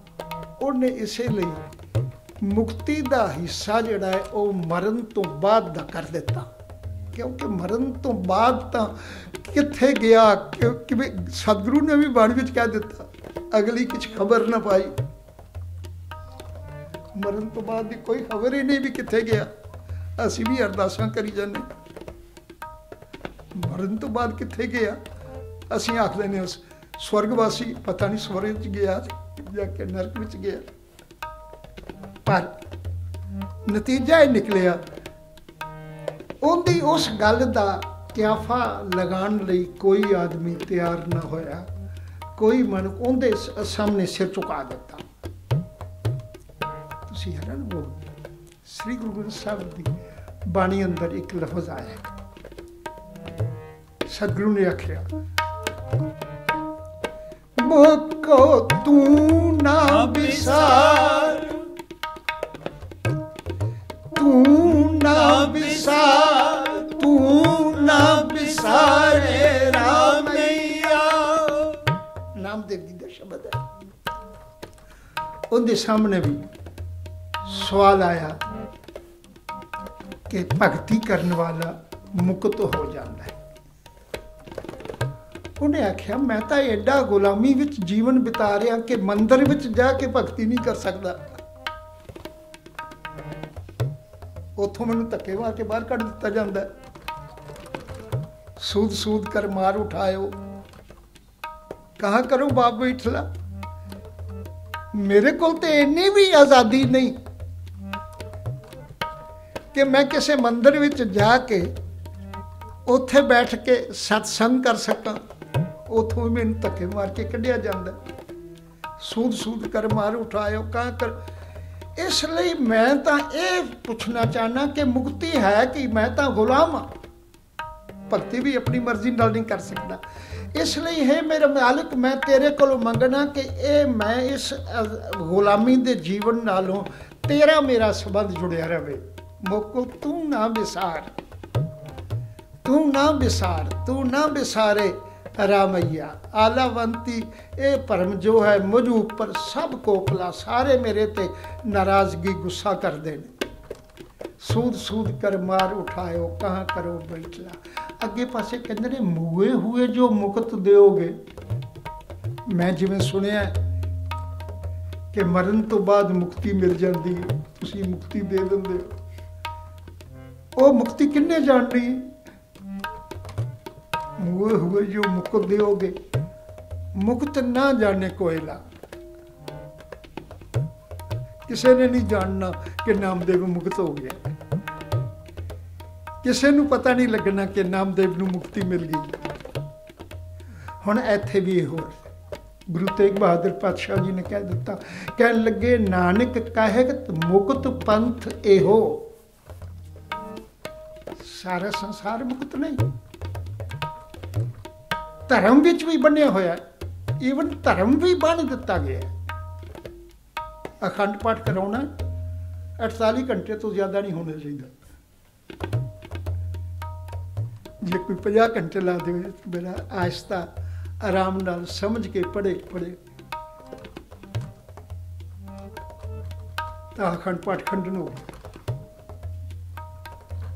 ਉਹਨੇ ਇਸੇ ਲਈ ਮੁਕਤੀ ਦਾ ਹਿੱਸਾ ਜਿਹੜਾ ਹੈ, ਉਹ ਮਰਨ ਤੋਂ ਬਾਅਦ ਦਾ ਕਰ ਦਿੱਤਾ। ਕਿਉਂਕਿ ਮਰਨ ਤੋਂ ਬਾਅਦ ਤਾਂ ਕਿੱਥੇ ਗਿਆ? ਕਿਵੇਂ ਸਤਿਗੁਰੂ ਨੇ ਵੀ ਬਾਣੀ ਵਿੱਚ ਕਹਿ ਦਿੱਤਾ, ਅਗਲੀ ਕੁਝ ਖਬਰ ਨਾ ਪਾਈ। ਮਰਨ ਤੋਂ ਬਾਅਦ ਦੀ ਕੋਈ ਖਬਰ ਹੀ ਨਹੀਂ ਵੀ ਕਿੱਥੇ ਗਿਆ। ਅਸੀਂ ਵੀ ਅਰਦਾਸਾਂ ਕਰੀ ਜਾਂਦੇ ਮਰਨ ਤੋਂ ਬਾਅਦ ਕਿੱਥੇ ਗਿਆ? ਅਸੀਂ ਆਖਦੇ ਨੇ ਉਸ ਸਵਰਗਵਾਸੀ ਪਤਾ ਨਹੀਂ ਸਵਰਗ ਵਿੱਚ ਗਿਆ ਜਾਂ ਕਿ ਨਰਕ ਵਿੱਚ ਗਿਆ। ਪਰ ਨਤੀਜਾ ਇਹ ਨਿਕਲਿਆ ਉਹਦੀ ਉਸ ਗੱਲ ਦਾ ਕਿਆਫਾ ਲਗਾਉਣ ਲਈ ਕੋਈ ਆਦਮੀ ਤਿਆਰ ਨਾ ਹੋਇਆ। ਕੋਈ ਮਨ ਉਹਦੇ ਸਾਹਮਣੇ ਸਿਰ ਝੁਕਾ ਦਿੱਤਾ। ਤੁਸੀਂ ਹੈਰਾਨ ਹੋ ਸ੍ਰੀ ਗੁਰੂ ਗ੍ਰੰਥ ਸਾਹਿਬ ਦੀ ਬਾਣੀ ਅੰਦਰ ਇੱਕ ਲਫ਼ਜ਼ ਆਇਆ। ਸਤਿਗੁਰੂ ਨੇ ਆਖਿਆ ਮੁਕੋ ਤੂੰ ਨਾ ਵਿਸਾਰ। ਤੂੰ ਨਾ ਵਿਸਾਰ। ਉਹਦੇ ਸਾਹਮਣੇ ਵੀ ਸਵਾਲ ਆਇਆ ਕਿ ਭਗਤੀ ਕਰਨ ਵਾਲਾ ਮੁਕਤ ਹੋ ਜਾਂਦਾ ਹੈ। ਉਹਨੇ ਆਖਿਆ, ਮੈਂ ਤਾਂ ਐਡਾ ਗੁਲਾਮੀ ਵਿੱਚ ਜੀਵਨ ਬਿਤਾ ਰਿਹਾ ਕਿ ਮੰਦਰ ਵਿੱਚ ਜਾ ਕੇ ਭਗਤੀ ਨਹੀਂ ਕਰ ਸਕਦਾ। ਉਥੋਂ ਮੈਨੂੰ ਧੱਕੇ ਮਾਰ ਕੇ ਬਾਹਰ ਕੱਢ ਦਿੱਤਾ ਜਾਂਦਾ ਸੂਦ ਸੂਦ ਕਰ ਮਾਰ ਉਠਾਇਓ। ਕਹਾ ਕਰੋ ਬਾਬੂ ਇਠਲਾ ਮੇਰੇ ਕੋਲ ਤੇ ਇੰਨੀ ਵੀ ਆਜ਼ਾਦੀ ਨਹੀਂ ਕਿ ਮੈਂ ਕਿਸੇ ਮੰਦਿਰ ਵਿੱਚ ਜਾ ਕੇ ਉੱਥੇ ਬੈਠ ਕੇ ਸਤਸੰਗ ਕਰ ਸਕਾਂ। ਉਥੋਂ ਮੈਨੂੰ ਧੱਕੇ ਮਾਰ ਕੇ ਕੱਢਿਆ ਜਾਂਦਾ। ਸੂਦ ਸੂਦ ਕਰ, ਮਾਰ ਉਠਾਇਓ, ਕਾਂ ਕਰ। ਇਸ ਲਈ ਮੈਂ ਤਾਂ ਇਹ ਪੁੱਛਣਾ ਚਾਹਨਾ ਕਿ ਮੁਕਤੀ ਹੈ ਕਿ? ਮੈਂ ਤਾਂ ਗੁਲਾਮ ਹਾਂ। ਭਗਤੀ ਵੀ ਆਪਣੀ ਮਰਜ਼ੀ ਨਾਲ ਨਹੀਂ ਕਰ ਸਕਦਾ। ਇਸ ਲਈ ਹੈ ਮੇਰੇ ਮਾਲਕ ਮੈਂ ਤੇਰੇ ਕੋਲੋਂ ਮੰਗਣਾ ਕਿ ਇਹ ਮੈਂ ਇਸ ਗੁਲਾਮੀ ਦੇ ਜੀਵਨ ਨਾਲੋਂ ਤੇਰਾ ਮੇਰਾ ਸਬੰਧ ਜੁੜਿਆ ਰਹੇ ਮੋਕੋ ਤੂੰ ਨਾ ਵਿਸਾਰ ਤੂੰ ਨਾ ਵਿਸਾਰ ਤੂੰ ਨਾ ਵਿਸਾਰੇ ਰਾਮਈਆ ਆਲਾਵੰਤੀ ਇਹ ਪਰਮ ਜੋ ਹੈ ਮੁਝ ਉੱਪਰ ਸਭ ਕੋਪਲਾ ਸਾਰੇ ਮੇਰੇ ਤੇ ਨਾਰਾਜ਼ਗੀ ਗੁੱਸਾ ਕਰਦੇ ਨੇ ਸੂਦ ਸੂਦ ਕਰ ਮਾਰ ਉਠਾਇਓ ਕਹਾਂ ਕਰੋ ਬੈਠਲਾ ਅੱਗੇ ਪਾਸੇ ਕਹਿੰਦੇ ਨੇ, ਮੂਏ ਹੋਏ ਜੋ ਮੁਕਤ ਦਿਓਗੇ। ਮੈਂ ਜਿਵੇਂ ਸੁਣਿਆ ਕਿ ਮਰਨ ਤੋਂ ਬਾਅਦ ਮੁਕਤੀ ਮਿਲ ਜਾਂਦੀ ਹੈ, ਤੁਸੀਂ ਮੁਕਤੀ ਦੇ ਦਿੰਦੇ ਹੋ। ਉਹ ਮੁਕਤੀ ਕਿੰਨੇ ਜਾਣਨੀ ਮੂਏ ਹੋਏ ਜੋ ਮੁਕਤ ਦਿਓਗੇ। ਮੁਕਤ ਨਾ ਜਾਣੇ ਕੋਇਲਾ ਕਿਸੇ ਨੇ ਨਹੀਂ ਜਾਣਨਾ ਕਿ ਨਾਮਦੇਵ ਮੁਕਤ ਹੋ ਗਿਆ। ਕਿਸੇ ਨੂੰ ਪਤਾ ਨਹੀਂ ਲੱਗਣਾ ਕਿ ਨਾਮਦੇਵ ਨੂੰ ਮੁਕਤੀ ਮਿਲ ਗਈ। ਹੁਣ ਇੱਥੇ ਵੀ ਇਹੋ ਗੁਰੂ ਤੇਗ ਬਹਾਦਰ ਪਾਤਸ਼ਾਹ ਜੀ ਨੇ ਕਹਿ ਦਿੱਤਾ, ਕਹਿਣ ਲੱਗੇ, ਨਾਨਕ ਕਹਿਤ ਮੁਕਤ ਪੰਥ ਇਹੋ। ਸਾਰਾ ਸੰਸਾਰ ਮੁਕਤ ਨਹੀਂ। ਧਰਮ ਵਿੱਚ ਵੀ ਬੰਨਿਆ ਹੋਇਆ ਈਵਨ ਧਰਮ ਵੀ ਬੰਨ ਦਿੱਤਾ ਗਿਆ ਅਖੰਡ ਪਾਠ ਕਰਾਉਣਾ 48 ਘੰਟੇ ਤੋਂ ਜ਼ਿਆਦਾ ਨਹੀਂ ਹੋਣਾ ਚਾਹੀਦਾ। ਜੇ ਕੋਈ 50 ਘੰਟੇ ਲਾ ਦੇਵੇ, ਮੇਰਾ ਆਸਤਾ ਆਰਾਮ ਨਾਲ ਸਮਝ ਕੇ ਪੜ੍ਹੇ ਪੜ੍ਹੇ। ਤਾਂ ਅਖੰਡ ਪਾਠ ਖੰਡਨ ਹੋ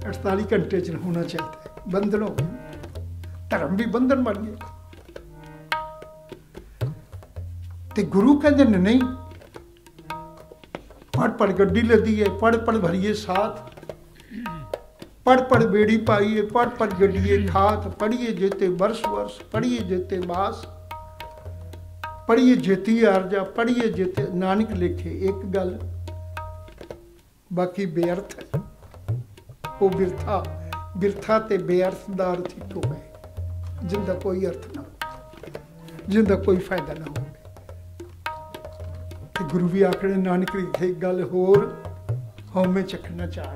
48 ਘੰਟੇ ਚ ਹੋਣਾ ਚਾਹੀਦਾ ਬੰਧਨ ਹੋ ਧਰਮ ਵੀ ਬੰਧਨ ਬਣ ਗਿਆ। ਤੇ ਗੁਰੂ ਕਹਿੰਦੇ ਨੇ, ਨਹੀਂ ਪੜ ਪੜ ਗੱਡੀ ਲੱਦੀ ਹੈ ਪੜ ਪੜ ਭਰੀਏ ਸਾਥ। ਪੜ ਪੜ ਬੇੜੀ ਪਾਈਏ ਪੜ ਪੜ ਗੱਡੀਏ ਖਾਤ ਪੜੀਏ ਜੇਤੇ ਵਰਸ ਵਰਸ ਪੜੀਏ ਜੇਤੇ ਬਾਸ ਪੜੀਏ ਜੇਤੀ ਅਰਜਾ ਪੜੀਏ ਜੇਤੇ ਨਾਨਕ ਲਿਖੇ, ਇੱਕ ਗੱਲ। ਬਾਕੀ ਬੇਅਰਥ, ਉਹ ਬਿਰਥਾ ਬਿਰਥਾ ਤੇ ਬੇਅਰਥ ਦਾ ਅਰਥ ਇੱਕੋ ਹੈ, ਜਿੰਦਾ ਕੋਈ ਅਰਥ ਨਾ ਜਿੰਦਾ ਕੋਈ ਫਾਇਦਾ ਨਾ ਹੋਵੇ। ਤੇ ਗੁਰੂ ਵੀ ਆਖੜੇ ਨਾਨਕ ਲਿਖੇ ਗੱਲ ਹੋਰ, ਹਉਮੈ ਚੱਕਣਾ ਚਾਹ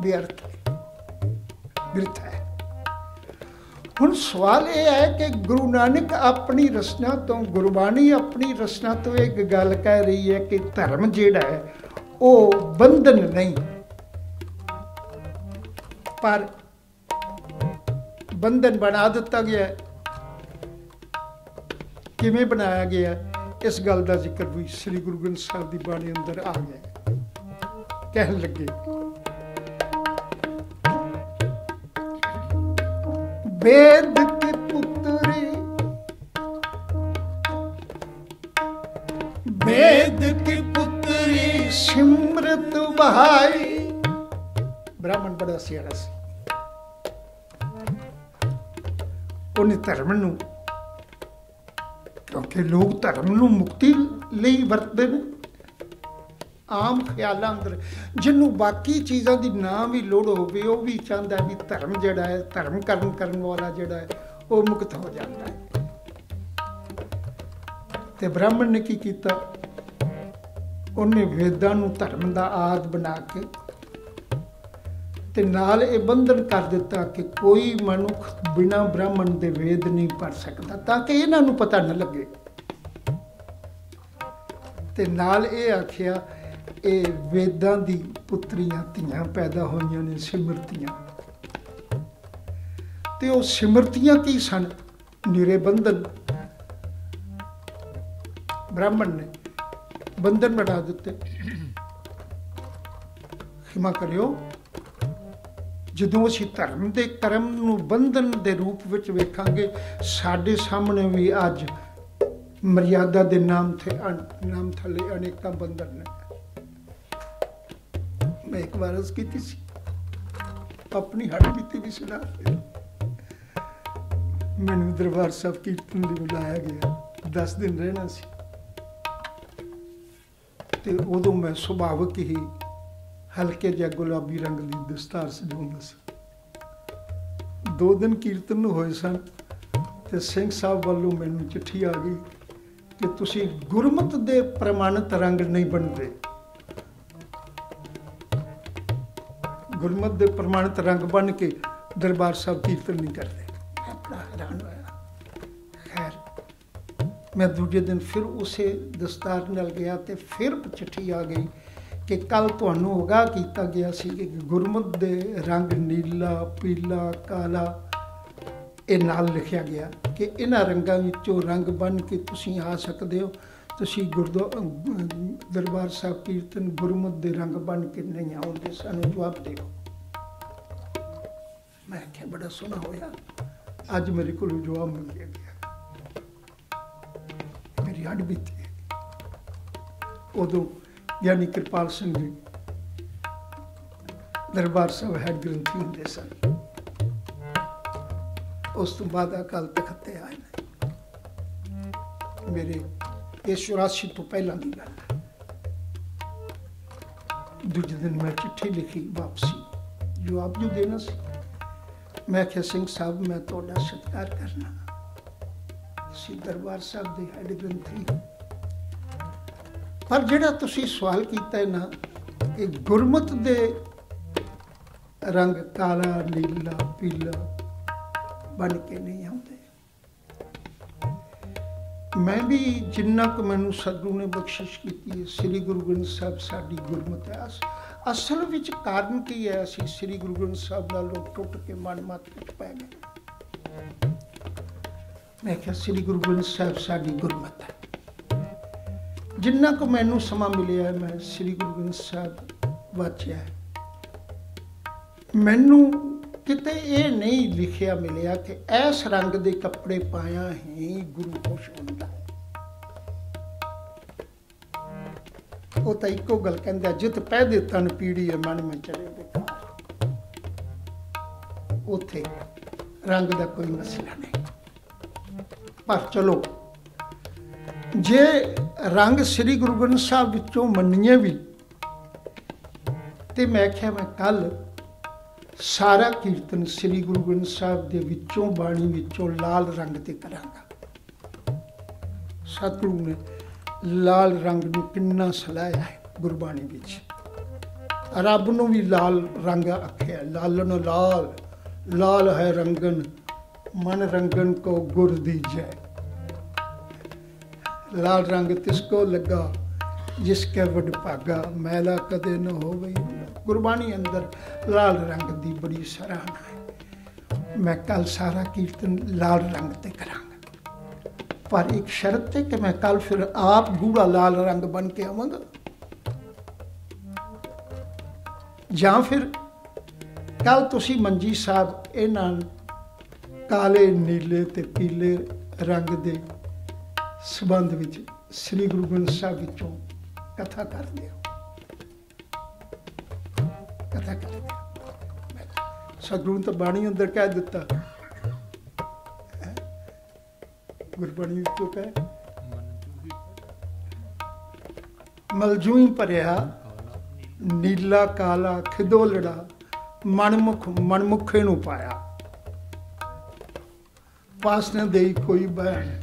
ਵਿਅਰਥ ਬਿਰਥ ਹੈ। ਹੁਣ ਸਵਾਲ ਇਹ ਹੈ ਕਿ ਗੁਰੂ ਨਾਨਕ ਆਪਣੀ ਰਚਨਾ ਤੋਂ, ਗੁਰਬਾਣੀ ਆਪਣੀ ਰਸਨਾ ਤੋਂ ਇੱਕ ਗੱਲ ਕਹਿ ਰਹੀ ਹੈ ਕਿ ਧਰਮ ਜਿਹੜਾ ਹੈ, ਉਹ ਬੰਧਨ ਨਹੀਂ। ਪਰ ਬੰਧਨ ਬਣਾ ਦਿੱਤਾ ਗਿਆ ਕਿਵੇਂ ਬਣਾਇਆ ਗਿਆ ਇਸ ਗੱਲ ਦਾ ਜ਼ਿਕਰ ਵੀ ਸ੍ਰੀ ਗੁਰੂ ਗ੍ਰੰਥ ਸਾਹਿਬ ਦੀ ਬਾਣੀ ਅੰਦਰ ਆ ਗਿਆ ਕਹਿਣ ਲੱਗੇ। ਵੇਦ ਕੀ ਪੁੱਤਰੀ। ਵੇਦ ਕੀ ਪੁੱਤਰੀ ਸਿਮਰਤ ਬਹਾਈ ਬ੍ਰਾਹਮਣ ਬੜਾ ਸਿਆਣਾ ਸੀ। ਉਹਨੇ ਧਰਮ ਨੂੰ, ਕਿਉਂਕਿ ਲੋਕ ਧਰਮ ਨੂੰ ਮੁਕਤੀ ਲਈ ਵਰਤਦੇ ਨੇ। ਆਮ ਖਿਆਲਾਂ ਅੰਦਰ, ਜਿਹਨੂੰ ਬਾਕੀ ਚੀਜ਼ਾਂ ਦੀ ਨਾ ਵੀ ਲੋੜ ਹੋਵੇ, ਉਹ ਵੀ ਚਾਹੁੰਦਾ ਵੀ ਧਰਮ ਜਿਹੜਾ ਹੈ, ਧਰਮ ਕਰਨ ਕਰਨ ਵਾਲਾ ਜਿਹੜਾ ਹੈ, ਉਹ ਮੁਕਤ ਹੋ ਜਾਂਦਾ ਹੈ। ਤੇ ਬ੍ਰਾਹਮਣ ਨੇ ਕੀ ਕੀਤਾ? ਉਹਨੇ ਵੇਦਾਂ ਨੂੰ ਧਰਮ ਦਾ ਆਦ ਬਣਾ ਕੇ ਤੇ ਨਾਲ ਇਹ ਬੰਧਨ ਕਰ ਦਿੱਤਾ ਕਿ ਕੋਈ ਮਨੁੱਖ ਬਿਨਾ ਬ੍ਰਾਹਮਣ ਦੇ ਵੇਦ ਨਹੀਂ ਪੜ ਸਕਦਾ, ਤਾਂ ਕਿ ਇਹਨਾਂ ਨੂੰ ਪਤਾ ਨਾ ਲੱਗੇ। ਤੇ ਨਾਲ ਇਹ ਆਖਿਆ ਇਹ ਵੇਦਾਂ ਦੀ ਪੁੱਤਰੀਆਂ ਧੀਆਂ ਪੈਦਾ ਹੋਈਆਂ ਨੇ, ਸਿਮਰਤੀਆਂ। ਤੇ ਉਹ ਸਿਮਰਤੀਆਂ ਕੀ ਸਨ? ਨਿਰੇ ਬੰਧਨ। ਬ੍ਰਾਹਮਣ ਨੇ ਬੰਧਨ ਬਣਾ ਦਿੱਤੇ। ਖਿਮਾ ਕਰਿਓ। ਜਦੋਂ ਅਸੀਂ ਧਰਮ ਦੇ ਕਰਮ ਨੂੰ ਬੰਧਨ ਦੇ ਰੂਪ ਵਿੱਚ ਵੇਖਾਂਗੇ, ਸਾਡੇ ਸਾਹਮਣੇ ਵੀ ਅੱਜ ਮਰਿਆਦਾ ਦੇ ਨਾਮ ਤੇ ਨਾਮ ਥੱਲੇ ਅਨੇਕਾਂ ਬੰਧਨ ਨੇ। ਇੱਕ ਵਾਰ ਉਸ ਕੀਤੀ ਸੀ। ਆਪਣੀ ਹੱਡ ਬੀਤੀ ਵੀ ਸੁਣਾ ਮੈਨੂੰ ਦਰਬਾਰ ਸਾਹਿਬ ਕੀਰਤਨ ਲਈ ਬੁਲਾਇਆ ਗਿਆ। 10 ਦਿਨ ਰਹਿਣਾ ਸੀ। ਤੇ ਉਦੋਂ ਮੈਂ ਸੁਭਾਵਕ ਹੀ ਹਲਕੇ ਜਿਹਾ ਗੁਲਾਬੀ ਰੰਗ ਦੀ ਦਸਤਾਰ ਸਜਾਉਂਦਾ ਸੀ। ਦੋ ਦਿਨ ਕੀਰਤਨ ਨੂੰ ਹੋਏ ਸਨ ਤੇ ਸਿੰਘ ਸਾਹਿਬ ਵੱਲੋਂ ਮੈਨੂੰ ਚਿੱਠੀ ਆ ਗਈ ਕਿ ਤੁਸੀਂ ਗੁਰਮਤ ਦੇ ਪ੍ਰਮਾਣਿਤ ਰੰਗ ਨਹੀਂ ਬਣਦੇ। ਗੁਰਮਤ ਦੇ ਪ੍ਰਮਾਣਿਤ ਰੰਗ ਬਣ ਕੇ ਦਰਬਾਰ ਸਾਹਿਬ ਕੀਰਤਨ ਨਹੀਂ ਕਰਦੇ। ਆਪਣਾ ਹੈਰਾਨ ਹੋਇਆ। ਖੈਰ, ਮੈਂ ਦੂਜੇ ਦਿਨ ਫਿਰ ਉਸੇ ਦਸਤਾਰ ਨਾਲ ਗਿਆ ਤੇ ਫਿਰ ਚਿੱਠੀ ਆ ਗਈ ਕਿ ਕੱਲ ਤੁਹਾਨੂੰ ਹੋਗਾ ਕੀਤਾ ਗਿਆ ਸੀ ਕਿ ਗੁਰਮਤ ਦੇ ਰੰਗ ਨੀਲਾ, ਪੀਲਾ, ਕਾਲਾ, ਇਹ ਨਾਲ ਲਿਖਿਆ ਗਿਆ ਕਿ ਇਹਨਾਂ ਰੰਗਾਂ ਵਿੱਚੋਂ ਰੰਗ ਬਣ ਕੇ ਤੁਸੀਂ ਆ ਸਕਦੇ ਹੋ। ਤੁਸੀਂ ਗੁਰਦੁਆਰਾ ਦਰਬਾਰ ਸਾਹਿਬ ਕੀਰਤਨ ਗੁਰਮਤ ਦੇ ਰੰਗ ਬਣ ਕੇ ਨਹੀਂ ਆਉਂਦੇ, ਸਾਨੂੰ ਜਵਾਬ ਦਿਓ। ਮੈਂ ਕਿਹਾ ਬੜਾ ਸੋਹਣਾ ਹੋਇਆ। ਅੱਜ ਮੇਰੇ ਕੋਲ ਜਵਾਬ ਮਿਲ ਗਿਆ। ਮੇਰੀ ਹੱਡ ਬੀਤੀ ਉਦੋਂ ਯਾਨੀ ਕਿਰਪਾਲ ਸਿੰਘ ਜੀ ਦਰਬਾਰ ਸਾਹਿਬ ਹੈਡ ਗ੍ਰੰਥੀ ਹੁੰਦੇ ਸਨ। ਉਸ ਤੋਂ ਬਾਅਦ ਅਕਾਲ ਤਖਤ ਤੇ ਆਏ ਨੇ। ਮੇਰੇ ਇਹ 84 ਤੋਂ ਪਹਿਲਾਂ ਦੀ ਗੱਲ ਦੂਜੇ ਦਿਨ ਮੈਂ ਚਿੱਠੀ ਲਿਖੀ ਵਾਪਸੀ। ਜੋ ਆਪ ਜੋ ਦੇਣਾ ਸੀ। ਮੈਂ ਕਿਹਾ, ਸਿੰਘ ਸਾਹਿਬ, ਮੈਂ ਤੁਹਾਡਾ ਸਤਿਕਾਰ ਕਰਨਾ ਸੀ ਦਰਬਾਰ ਸਾਹਿਬ ਦੇ ਹੈਡ ਗ੍ਰੰਥੀ ਪਰ ਜਿਹੜਾ ਤੁਸੀਂ ਸਵਾਲ ਕੀਤਾ ਹੈ ਨਾ, ਇਹ ਗੁਰਮਤ ਦੇ ਰੰਗ ਕਾਲਾ, ਨੀਲਾ, ਪੀਲਾ ਬਣ ਕੇ ਨਹੀਂ ਆਉਂਦੇ। ਮੈਂ ਵੀ ਜਿੰਨਾ ਕੁ ਮੈਨੂੰ ਸਤਿਗੁਰੂ ਨੇ ਬਖਸ਼ਿਸ਼ ਕੀਤੀ ਹੈ, ਸ੍ਰੀ ਗੁਰੂ ਗ੍ਰੰਥ ਸਾਹਿਬ ਸਾਡੀ ਗੁਰਮਤਿ ਹੈ। ਅਸਲ ਵਿੱਚ ਕਾਰਨ ਕੀ ਹੈ, ਅਸੀਂ ਸ੍ਰੀ ਗੁਰੂ ਗ੍ਰੰਥ ਸਾਹਿਬ ਨਾਲ ਲੋਕ ਟੁੱਟ ਕੇ ਮਨ ਮਤ ਵਿੱਚ ਪੈ ਗਏ। ਮੈਂ ਕਿਹਾ, ਸ੍ਰੀ ਗੁਰੂ ਗ੍ਰੰਥ ਸਾਹਿਬ ਸਾਡੀ ਗੁਰਮਤਿ ਹੈ। ਜਿੰਨਾ ਕੁ ਮੈਨੂੰ ਸਮਾਂ ਮਿਲਿਆ ਮੈਂ ਸ੍ਰੀ ਗੁਰੂ ਗ੍ਰੰਥ ਸਾਹਿਬ ਵਾਚਿਆ ਮੈਨੂੰ ਕਿਤੇ ਇਹ ਨਹੀਂ ਲਿਖਿਆ ਮਿਲਿਆ ਕਿ ਐਸ ਰੰਗ ਦੇ ਕੱਪੜੇ ਪਾਇਆ ਹੀ ਗੁਰੂ ਖੁਸ਼ ਹੁੰਦਾ ਹੈ। ਉਹ ਤਾਂ ਇੱਕੋ ਗੱਲ ਕਹਿੰਦਾ ਜਿਤ ਪੈ ਦੇ ਤਨ ਪੀੜੀ ਹੈ ਮਨ ਵਿੱਚ ਚਲੇ ਬੇਕਾਰ ਉਥੇ ਰੰਗ ਦਾ ਕੋਈ ਮਸਲਾ ਨਹੀਂ। ਪਰ ਚਲੋ, ਜੇ ਰੰਗ ਸ੍ਰੀ ਗੁਰੂ ਗ੍ਰੰਥ ਸਾਹਿਬ ਵਿੱਚੋਂ ਮੰਨੀਏ ਵੀ, ਤੇ ਮੈਂ ਕਿਹਾ ਮੈਂ ਕੱਲ ਸਾਰਾ ਕੀਰਤਨ ਸ੍ਰੀ ਗੁਰੂ ਗ੍ਰੰਥ ਸਾਹਿਬ ਦੇ ਵਿੱਚੋਂ, ਬਾਣੀ ਵਿੱਚੋਂ ਲਾਲ ਰੰਗ ਤੇ ਕਰਾਂਗਾ। ਸਤਿਗੁਰੂ ਨੇ ਲਾਲ ਰੰਗ ਨੂੰ ਕਿੰਨਾ ਸਲਾਇਆ ਹੈ ਗੁਰਬਾਣੀ ਵਿੱਚ। ਰੱਬ ਨੂੰ ਵੀ ਲਾਲ ਰੰਗ ਆਖਿਆ ਲਾਲਨ ਲਾਲ ਲਾਲ ਹੈ ਰੰਗਨ, ਮਨ ਰੰਗਨ ਕੋ ਗੁਰ ਦੀ ਜੈ। ਲਾਲ ਰੰਗ ਤਿਸ ਕੋ ਲੱਗਾ ਜਿਸ ਕੇ ਵਡਭਾਗਾ ਮੈਲਾ ਕਦੇ ਨ ਹੋਵੇ। ਗੁਰਬਾਣੀ ਅੰਦਰ ਲਾਲ ਰੰਗ ਦੀ ਬੜੀ ਸਰਾਹਨਾ ਹੈ। ਮੈਂ ਕੱਲ ਸਾਰਾ ਕੀਰਤਨ ਲਾਲ ਰੰਗ ਤੇ ਕਰਾਂਗਾ। ਪਰ ਇੱਕ ਸ਼ਰਤ ਹੈ ਕਿ ਮੈਂ ਕੱਲ ਫਿਰ ਆਪ ਗੂੜਾ ਲਾਲ ਰੰਗ ਬਣ ਕੇ ਆਵਾਂਗਾ। ਜਾਂ ਫਿਰ ਕੱਲ ਤੁਸੀਂ ਮੰਜੀ ਸਾਹਿਬ ਇਹਨਾਂ ਕਾਲੇ, ਨੀਲੇ ਤੇ ਪੀਲੇ ਰੰਗ ਦੇ ਸਬੰਧ ਵਿੱਚ ਸ੍ਰੀ ਗੁਰੂ ਗ੍ਰੰਥ ਸਾਹਿਬ ਵਿੱਚੋਂ ਕਥਾ ਕਰਦੇ ਹੋ। ਕਥਾ ਕਰਦੇ ਸਤਿਗੁਰੂ ਤਾਂ ਬਾਣੀ ਅੰਦਰ ਕਹਿ ਦਿੱਤਾ। ਗੁਰਬਾਣੀ ਤੋਂ ਕਹੇ। ਮਲਜੂਈ ਭਰਿਆ, ਨੀਲਾ ਕਾਲਾ ਖਿਦੋਲੜਾ, ਮਨਮੁਖ ਮਨਮੁਖੇ ਨੂੰ ਪਾਇਆ। ਪਾਸ ਨੇ ਦੇਈ ਕੋਈ ਬਹਿਣ।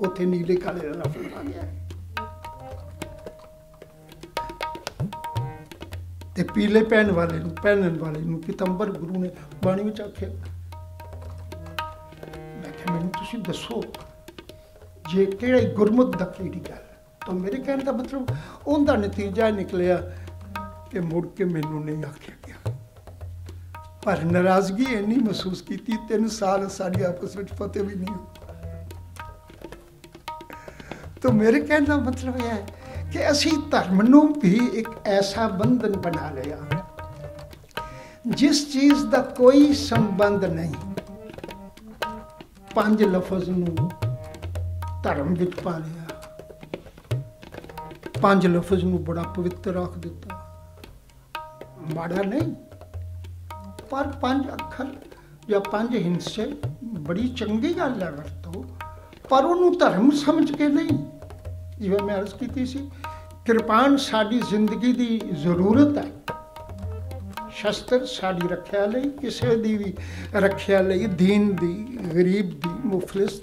ਉੱਥੇ ਨੀਲੇ ਕਾਲੇ ਦਾ ਲਫ਼ਜ਼ ਆ ਗਿਆ ਤੇ ਪੀਲੇ ਪਹਿਨ ਵਾਲੇ ਨੂੰ, ਪਹਿਨਣ ਵਾਲੇ ਨੂੰ ਪਿਤੰਬਰ ਗੁਰੂ ਨੇ ਬਾਣੀ ਵਿੱਚ ਆਖਿਆ। ਮੈਂ ਕਿਹਾ, ਮੈਨੂੰ ਤੁਸੀਂ ਦੱਸੋ, ਜੇ ਕਿਹੜੇ ਗੁਰਮੁਖ ਦਾ ਕਿਹੜੀ ਗੱਲ ਤਾਂ ਮੇਰੇ ਕਹਿਣ ਦਾ ਮਤਲਬ ਉਹਦਾ ਨਤੀਜਾ ਨਿਕਲਿਆ ਕਿ ਮੁੜ ਕੇ ਮੈਨੂੰ ਨਹੀਂ ਆਖਿਆ ਗਿਆ। ਪਰ ਨਾਰਾਜ਼ਗੀ ਇੰਨੀ ਮਹਿਸੂਸ ਕੀਤੀ, ਤਿੰਨ ਸਾਲ ਸਾਡੀ ਆਪਸ ਵਿੱਚ ਫਤਿਹ ਵੀ ਨਹੀਂ ਤਾਂ ਮੇਰੇ ਕਹਿਣ ਦਾ ਮਤਲਬ ਇਹ ਹੈ ਕਿ ਅਸੀਂ ਧਰਮ ਨੂੰ ਵੀ ਇੱਕ ਐਸਾ ਬੰਧਨ ਬਣਾ ਲਿਆ ਜਿਸ ਚੀਜ਼ ਦਾ ਕੋਈ ਸੰਬੰਧ ਨਹੀਂ। ਪੰਜ ਲਫ਼ਜ਼ ਨੂੰ ਧਰਮ ਵਿੱਚ ਪਾ ਲਿਆ। ਪੰਜ ਲਫ਼ਜ਼ ਨੂੰ ਬੜਾ ਪਵਿੱਤਰ ਰੱਖ ਦਿੱਤਾ। ਮਾੜਾ ਨਹੀਂ, ਪਰ ਪੰਜ ਅੱਖਰ ਜਾਂ ਪੰਜ ਹਿੰਸੇ ਬੜੀ ਚੰਗੀ ਗੱਲ ਹੈ ਵਰਤੋ, ਪਰ ਉਹਨੂੰ ਧਰਮ ਸਮਝ ਕੇ ਨਹੀਂ। ਜਿਵੇਂ ਮੈਂ ਅਰਜ਼ ਕੀਤੀ ਸੀ, ਕਿਰਪਾਨ ਸਾਡੀ ਜ਼ਿੰਦਗੀ ਦੀ ਜ਼ਰੂਰਤ ਹੈ। ਸ਼ਸਤਰ ਸਾਡੀ ਰੱਖਿਆ ਲਈ, ਕਿਸੇ ਦੀ ਵੀ ਰੱਖਿਆ ਲਈ, ਦੀਨ ਦੀ, ਗਰੀਬ ਦੀ, ਮੁਫਲਿਸ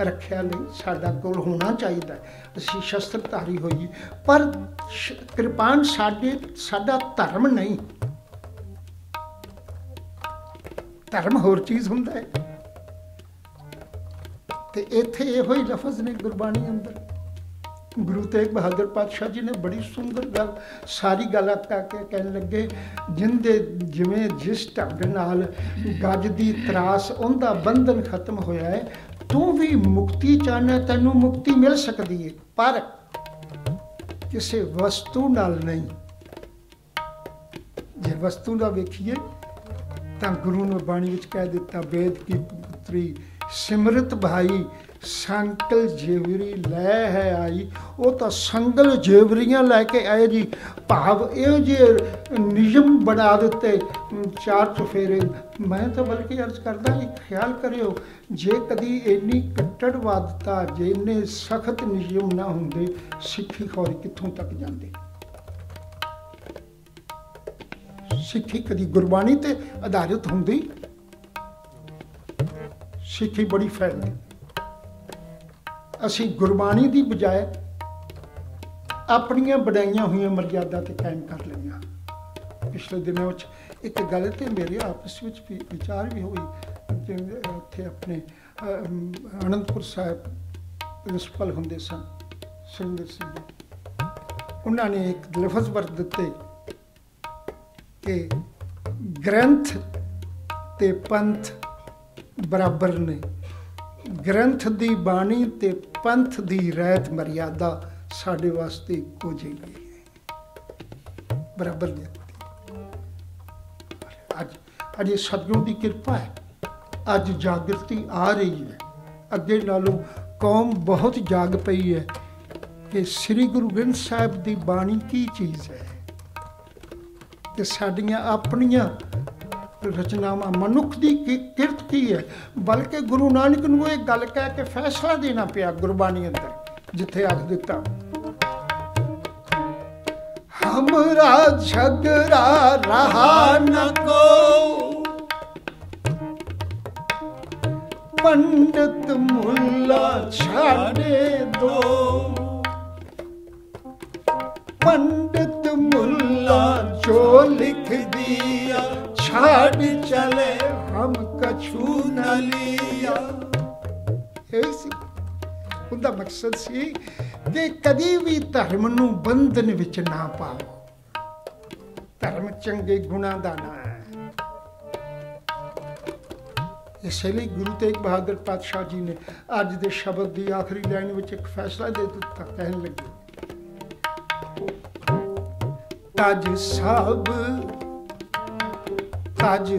ਰੱਖਿਆ ਲਈ ਸਾਡਾ ਕੋਲ ਹੋਣਾ ਚਾਹੀਦਾ ਅਸੀਂ ਸ਼ਸਤਰ ਧਾਰੀ ਹੋਈਏ। ਪਰ ਕਿਰਪਾਨ ਸਾਡੇ, ਸਾਡਾ ਧਰਮ ਨਹੀਂ। ਧਰਮ ਹੋਰ ਚੀਜ਼ ਹੁੰਦਾ ਹੈ। ਤੇ ਇੱਥੇ ਇਹੋ ਹੀ ਲਫ਼ਜ਼ ਨੇ ਗੁਰਬਾਣੀ ਅੰਦਰ। ਗੁਰੂ ਤੇਗ ਬਹਾਦਰ ਪਾਤਸ਼ਾਹ ਜੀ ਨੇ ਬੜੀ ਸੁੰਦਰ ਗੱਲ, ਸਾਰੀ ਗੱਲ ਆਕਾ ਕੇ ਕਹਿਣ ਲੱਗੇ, ਜਿੰਦੇ ਜਿਵੇਂ ਜਿਸ ਢੰਗ ਨਾਲ ਗੱਜ ਦੀ ਤਰਾਸ ਉਹਦਾ ਬੰਧਨ ਖਤਮ ਹੋਇਆ ਹੈ, ਤੂੰ ਵੀ ਮੁਕਤੀ ਚਾਹਨਾ, ਤੈਨੂੰ ਮੁਕਤੀ ਮਿਲ ਸਕਦੀ ਹੈ, ਪਰ ਕਿਸੇ ਵਸਤੂ ਨਾਲ ਨਹੀਂ। ਜੇ ਵਸਤੂ ਦਾ ਵੇਖੀਏ, ਤਾਂ ਗੁਰੂ ਨੇ ਬਾਣੀ ਵਿੱਚ ਕਹਿ ਦਿੱਤਾ, ਵੇਦ ਕੀ ਪੁੱਤਰੀ, ਸਿਮਰਤ ਭਾਈ ਸੰਕਲ ਜੇਵਰੀ ਲੈ ਹੈ ਆਈ। ਉਹ ਤਾਂ ਸੰਗਲ ਜੇਵਰੀਆਂ ਲੈ ਕੇ ਆਏ ਜੀ। ਭਾਵ ਇਹ ਜੇ ਨਿਯਮ ਬਣਾ ਦਿੱਤੇ। ਚਾਰ ਚਫੇਰੇ। ਮੈਂ ਤਾਂ ਬਲਕਿ ਅਰਜ਼ ਕਰਦਾ ਜੀ, ਖਿਆਲ ਕਰਿਓ, ਜੇ ਕਦੀ ਇੰਨੀ ਕੱਟੜਵਾਦਤਾ ਜੇ ਇੰਨੇ ਸਖਤ ਨਿਯਮ ਨਾ ਹੁੰਦੇ, ਸਿੱਖੀ ਖੌਰ ਕਿੱਥੋਂ ਤੱਕ ਜਾਂਦੇ? ਸਿੱਖੀ ਕਦੀ ਗੁਰਬਾਣੀ ਤੇ ਆਧਾਰਿਤ ਹੁੰਦੀ? ਸਿੱਖੀ ਬੜੀ ਫੈਲਦੀ। ਅਸੀਂ ਗੁਰਬਾਣੀ ਦੀ ਬਜਾਏ ਆਪਣੀਆਂ ਬਣਾਈਆਂ ਹੋਈਆਂ ਮਰਜ਼ਾਦਾ ਤੇ ਕਾਇਮ ਕਰ ਲਈਆਂ। ਪਿਛਲੇ ਦਿਨਾਂ ਵਿੱਚ ਇੱਕ ਗੱਲ ਤੇ ਮੇਰੇ ਆਪਸ ਵਿੱਚ ਵੀ ਵਿਚਾਰ ਵੀ ਹੋਈ ਜਿਵੇਂ ਉੱਥੇ ਆਪਣੇ ਅਨੰਦਪੁਰ ਸਾਹਿਬ ਪ੍ਰਿੰਸੀਪਲ ਹੁੰਦੇ ਸਨ, ਸੁਰਿੰਦਰ ਸਿੰਘ ਉਹਨਾਂ ਨੇ ਇੱਕ ਲਫ਼ਜ਼ ਵਰਤ ਦਿੱਤੇ ਕਿ ਗ੍ਰੰਥ ਤੇ ਪੰਥ ਬਰਾਬਰ ਨੇ। ਗ੍ਰੰਥ ਦੀ ਬਾਣੀ ਤੇ ਪੰਥ ਦੀ ਰਹਿਤ ਮਰਿਆਦਾ ਸਾਡੇ ਵਾਸਤੇ ਇੱਕੋ ਜਿਹੀ ਹੈ। ਬਰਾਬਰ ਦੀ ਅੱਜ ਇਹ ਸਤਿਗੁਰੂ ਦੀ ਕਿਰਪਾ ਹੈ। ਅੱਜ ਜਾਗਰਤੀ ਆ ਰਹੀ ਹੈ। ਅੱਗੇ ਨਾਲੋਂ ਕੌਮ ਬਹੁਤ ਜਾਗ ਪਈ ਹੈ ਕਿ ਸ੍ਰੀ ਗੁਰੂ ਗ੍ਰੰਥ ਸਾਹਿਬ ਦੀ ਬਾਣੀ ਕੀ ਚੀਜ਼ ਹੈ? ਤੇ ਸਾਡੀਆਂ ਆਪਣੀਆਂ ਰਚਨਾਵਾਂ ਮਨੁੱਖ ਦੀ ਕਿਰਤ ਕੀ ਹੈ? ਬਲਕਿ ਗੁਰੂ ਨਾਨਕ ਨੂੰ ਇਹ ਗੱਲ ਕਹਿ ਕੇ ਫੈਸਲਾ ਦੇਣਾ ਪਿਆ ਗੁਰਬਾਣੀ ਅੰਦਰ, ਜਿੱਥੇ ਆਖ ਦਿੱਤਾ। ਹਮਰਾ ਝਗੜਾ ਰਹਾ ਨ ਕੋ। ਪੰਡਤ ਮੁੱਲਾ ਛਾੜੇ ਦੋ। ਪੰਡਤ ਮੁੱਲਾ ਜੋ ਲਿਖ ਦਿਆ ਛਾੜ ਚਲੇ ਹਮ ਕਛੂ ਨ ਲਿਆ ਇਹ ਸੀ ਉਹਦਾ ਮਕਸਦ ਸੀ ਕਿ ਕਦੀ ਵੀ ਧਰਮ ਨੂੰ ਬੰਧਨ ਵਿੱਚ ਨਾ ਪਾਓ ਧਰਮ ਚੰਗੇ ਗੁਣਾ ਦਾ ਨਾ ਹੈ ਇਸੇ ਲਈ ਗੁਰੂ ਤੇਗ ਬਹਾਦਰ ਪਾਤਸ਼ਾਹ ਜੀ ਨੇ ਅੱਜ ਦੇ ਸ਼ਬਦ ਦੀ ਆਖਰੀ ਲਾਈਨ ਵਿੱਚ ਇੱਕ ਫੈਸਲਾ ਦੇ ਦਿੱਤਾ ਕਹਿਣ ਲੱਗੇ ਤਜ ਸਭ ਤਜ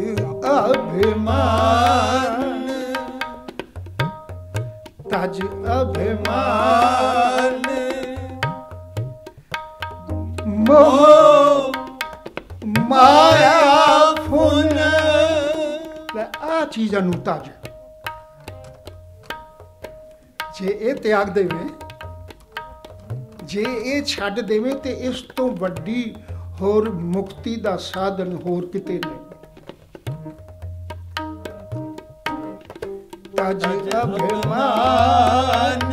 ਅਭਿਮਾਨ। ਤਜ ਅਭਿਮਾਨ। ਮੋਹ ਮਾਇਆ ਫੁਨ ਲੈ, ਆ ਚੀਜ਼ਾਂ ਨੂੰ ਤਜ। ਜੇ ਇਹ ਤਿਆਗ ਦੇਵੇ, ਜੇ ਇਹ ਛੱਡ ਦੇਵੇ, ਤੇ ਇਸ ਤੋਂ ਵੱਡੀ ਹੋਰ ਮੁਕਤੀ ਦਾ ਸਾਧਨ ਹੋਰ ਕਿਤੇ ਨਹੀਂ। ਅਜ ਅਭਿਮਾਨ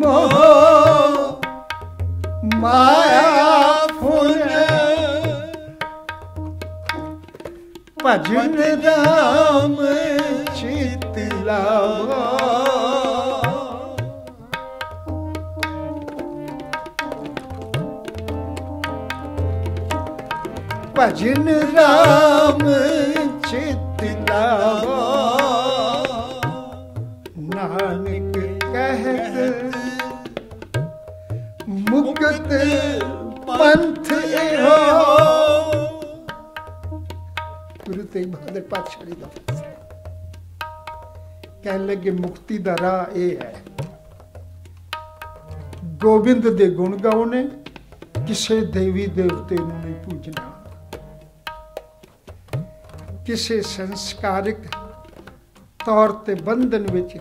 ਮੋਹ ਮਾਇਆ ਫੁਨ ਭਜਨ ਰਾਮ ਚਿਤ ਲਾਵਾ। ਭਜਨ ਰਾਮ ਚਿਤ ਨਾਨਕ ਕਹਿਤ, ਮੁਕਤ ਪੰਥ ਇਹੋ। ਗੁਰੂ ਤੇਗ ਬਹਾਦਰ ਪਾਤਸ਼ਾਹ ਜੀ ਦਾ ਕਹਿਣ ਲੱਗੇ, ਮੁਕਤੀ ਦਾ ਰਾਹ ਇਹ ਹੈ। ਗੋਬਿੰਦ ਦੇ ਗੁਣ ਗਾਉਣੇ ਕਿਸੇ ਦੇਵੀ ਦੇਵਤੇ ਨੂੰ ਨਹੀਂ ਪੂਜਣਾ। ਕਿਸੇ ਸੰਸਕਾਰਿਕ ਤੌਰ ਤੇ ਬੰਧਨ ਵਿੱਚ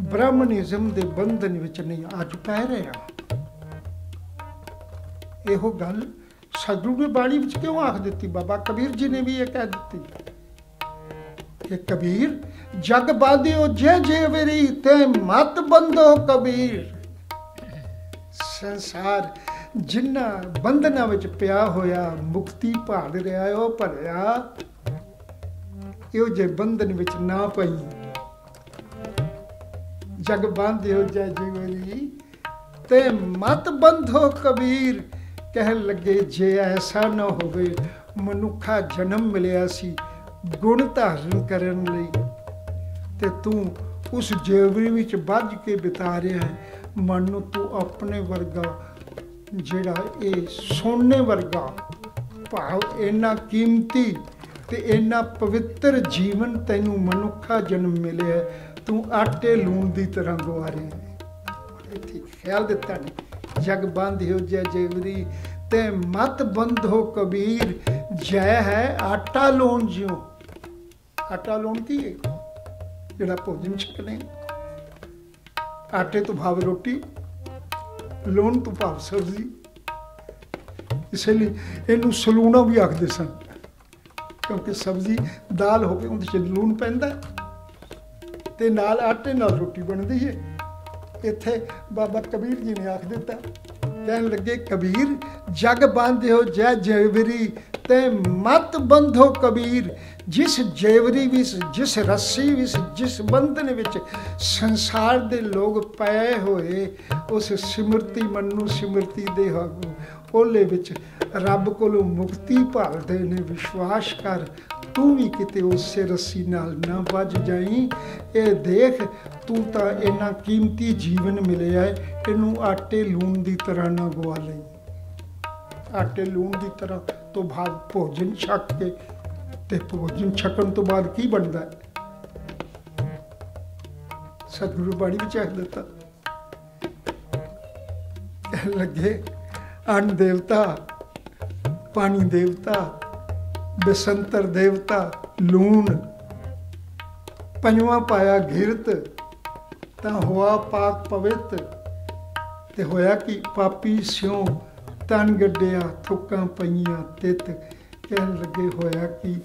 ਬ੍ਰਾਹਮਣਿਜ਼ਮ ਦੇ ਬੰਧਨ ਵਿੱਚ ਨਹੀਂ, ਅੱਜ ਪੈ ਰਿਹਾ ਇਹੋ ਗੱਲ ਸਤਿਗੁਰੂ ਨੇ ਬਾਣੀ ਵਿੱਚ ਕਿਉਂ ਆਖ ਦਿੱਤੀ? ਬਾਬਾ ਕਬੀਰ ਜੀ ਨੇ ਵੀ ਇਹ ਕਹਿ ਦਿੱਤੀ। ਕਿ ਕਬੀਰ, ਜਗ ਬਾਧਿਓ ਜੇ ਜੇ ਵਰੀ ਤੇ ਮਤ ਬੰਦੋ ਕਬੀਰ। ਸੰਸਾਰ ਜਿੰਨਾ ਬੰਧਨਾਂ ਵਿੱਚ ਪਿਆ ਹੋਇਆ, ਮੁਕਤੀ ਭਾਲ ਰਿਹਾ ਉਹ ਭਰਿਆ ਇਹੋ ਜੇ ਬੰਧਨ ਵਿੱਚ ਨਾ ਪਈ। ਜਗ ਬਾਂਧਿਓ ਜੈ ਜੀਵਰੀ ਤੇ ਮਤ ਬੰਧੋ ਕਬੀਰ, ਕਹਿਣ ਲੱਗੇ ਜੇ ਐਸਾ ਨਾ ਹੋਵੇ, ਮਨੁੱਖਾ ਜਨਮ ਮਿਲਿਆ ਸੀ, ਗੁਣ ਧਾਰਨ ਕਰਨ ਲਈ। ਤੇ ਤੂੰ ਉਸ ਜੀਵਨੀ ਵਿੱਚ ਵੱਜ ਕੇ ਬਿਤਾ ਰਿਹਾ ਹੈ। ਮਨ ਨੂੰ ਤੂੰ ਆਪਣੇ ਵਰਗਾ, ਜਿਹੜਾ ਇਹ ਸੋਨੇ ਵਰਗਾ, ਭਾਵ ਇੰਨਾ ਕੀਮਤੀ ਤੇ ਇਹਨਾਂ ਪਵਿੱਤਰ ਜੀਵਨ ਤੈਨੂੰ ਮਨੁੱਖਾ ਜਨਮ ਮਿਲਿਆ ਤੂੰ ਆਟੇ ਲੂਣ ਦੀ ਤਰ੍ਹਾਂ ਗਵਾ ਰਿਹਾ ਹੈ ਠੀਕ ਖਿਆਲ ਦਿੱਤਾ ਨਹੀਂ, ਜਗ ਬੰਦ ਹੋ ਜੈ ਜੇਵਰੀ, ਤੇ ਮਤ ਬੰਦ ਹੋ ਕਬੀਰ, ਜੈ ਹੈ ਆਟਾ ਲੂਣ ਜਿਉ। ਆਟਾ ਲੂਣ ਕੀ ਹੈ? ਜਿਹੜਾ ਭੋਜਨ ਛਕਨੇ ਆਟੇ ਤੋਂ ਭਾਵ ਰੋਟੀ, ਲੂਣ ਤੋਂ ਭਾਵ ਸਬਜ਼ੀ। ਇਸ ਲਈ ਇਹਨੂੰ ਸਲੂਣਾ ਵੀ ਆਖਦੇ ਸਨ। ਕਿਉਂਕਿ ਸਬਜ਼ੀ ਦਾਲ ਹੋਵੇ, ਉਹਦੇ ਚ ਲੂਣ ਪੈਂਦਾ ਤੇ ਨਾਲ ਆਟੇ ਨਾਲ ਰੋਟੀ ਬਣਦੀ ਹੈ। ਇੱਥੇ ਬਾਬਾ ਕਬੀਰ ਜੀ ਨੇ ਆਖ ਦਿੱਤਾ। ਕਹਿਣ ਲੱਗੇ, ਕਬੀਰ, ਜਗ ਬੰਧਿਓ ਜੈ ਜੇਵਰੀ, ਤੇ ਮਤ ਬੰਧੋ ਕਬੀਰ। ਜਿਸ ਜੇਵਰੀ ਵਿੱਚ ਜਿਸ ਰੱਸੀ ਵਿੱਚ ਜਿਸ ਬੰਧਨ ਵਿੱਚ ਸੰਸਾਰ ਦੇ ਲੋਕ ਪਏ ਹੋਏ, ਉਸ ਸਿਮਰਤੀ ਮਨ ਨੂੰ ਸਿਮਰਤੀ ਦੇ ਉਹਲੇ ਵਿੱਚ ਰੱਬ ਕੋਲੋਂ ਮੁਕਤੀ ਭਾਲਦੇ ਨੇ, ਵਿਸ਼ਵਾਸ ਕਰ ਤੂੰ ਵੀ ਕਿਤੇ ਉਸੇ ਰੱਸੀ ਨਾਲ ਨਾ ਵੱਜ ਜਾਈ। ਇਹ ਦੇਖ, ਤੂੰ ਤਾਂ ਇਹਨਾਂ ਕੀਮਤੀ ਜੀਵਨ ਮਿਲਿਆ ਇਹਨੂੰ ਆਟੇ ਲੂਣ ਦੀ ਤਰ੍ਹਾਂ ਨਾ ਗਵਾ ਲਈ। ਆਟੇ ਲੂਣ ਦੀ ਤਰ੍ਹਾਂ ਤੋਂ ਬਾਅਦ ਭੋਜਨ ਛਕ ਕੇ ਤੇ ਭੋਜਨ ਛਕਣ ਤੋਂ ਬਾਅਦ ਕੀ ਬਣਦਾ ਸਤਿਗੁਰੂ ਬਾਣੀ ਵਿੱਚ ਆਖ ਦਿੱਤਾ। ਲੱਗੇ ਅੰਨ ਦੇਵਤਾ, ਪਾਣੀ ਦੇਵਤਾ ਬਸੰਤਰ ਦੇਵਤਾ, ਲੂਣ। ਪੰਜਵਾਂ ਪਾਇਆ ਘਿਰਤ, ਤਾਂ ਹੋਆ ਪਾਕ ਪਵਿੱਤ। ਤੇ ਹੋਇਆ ਕਿ ਪਾਪੀ ਸਿਉ, ਤਨ ਗੱਡਿਆ, ਥੁੱਕਾਂ ਪਈਆਂ ਤਿਤ। ਕਹਿਣ ਲੱਗੇ ਹੋਇਆ ਕਿ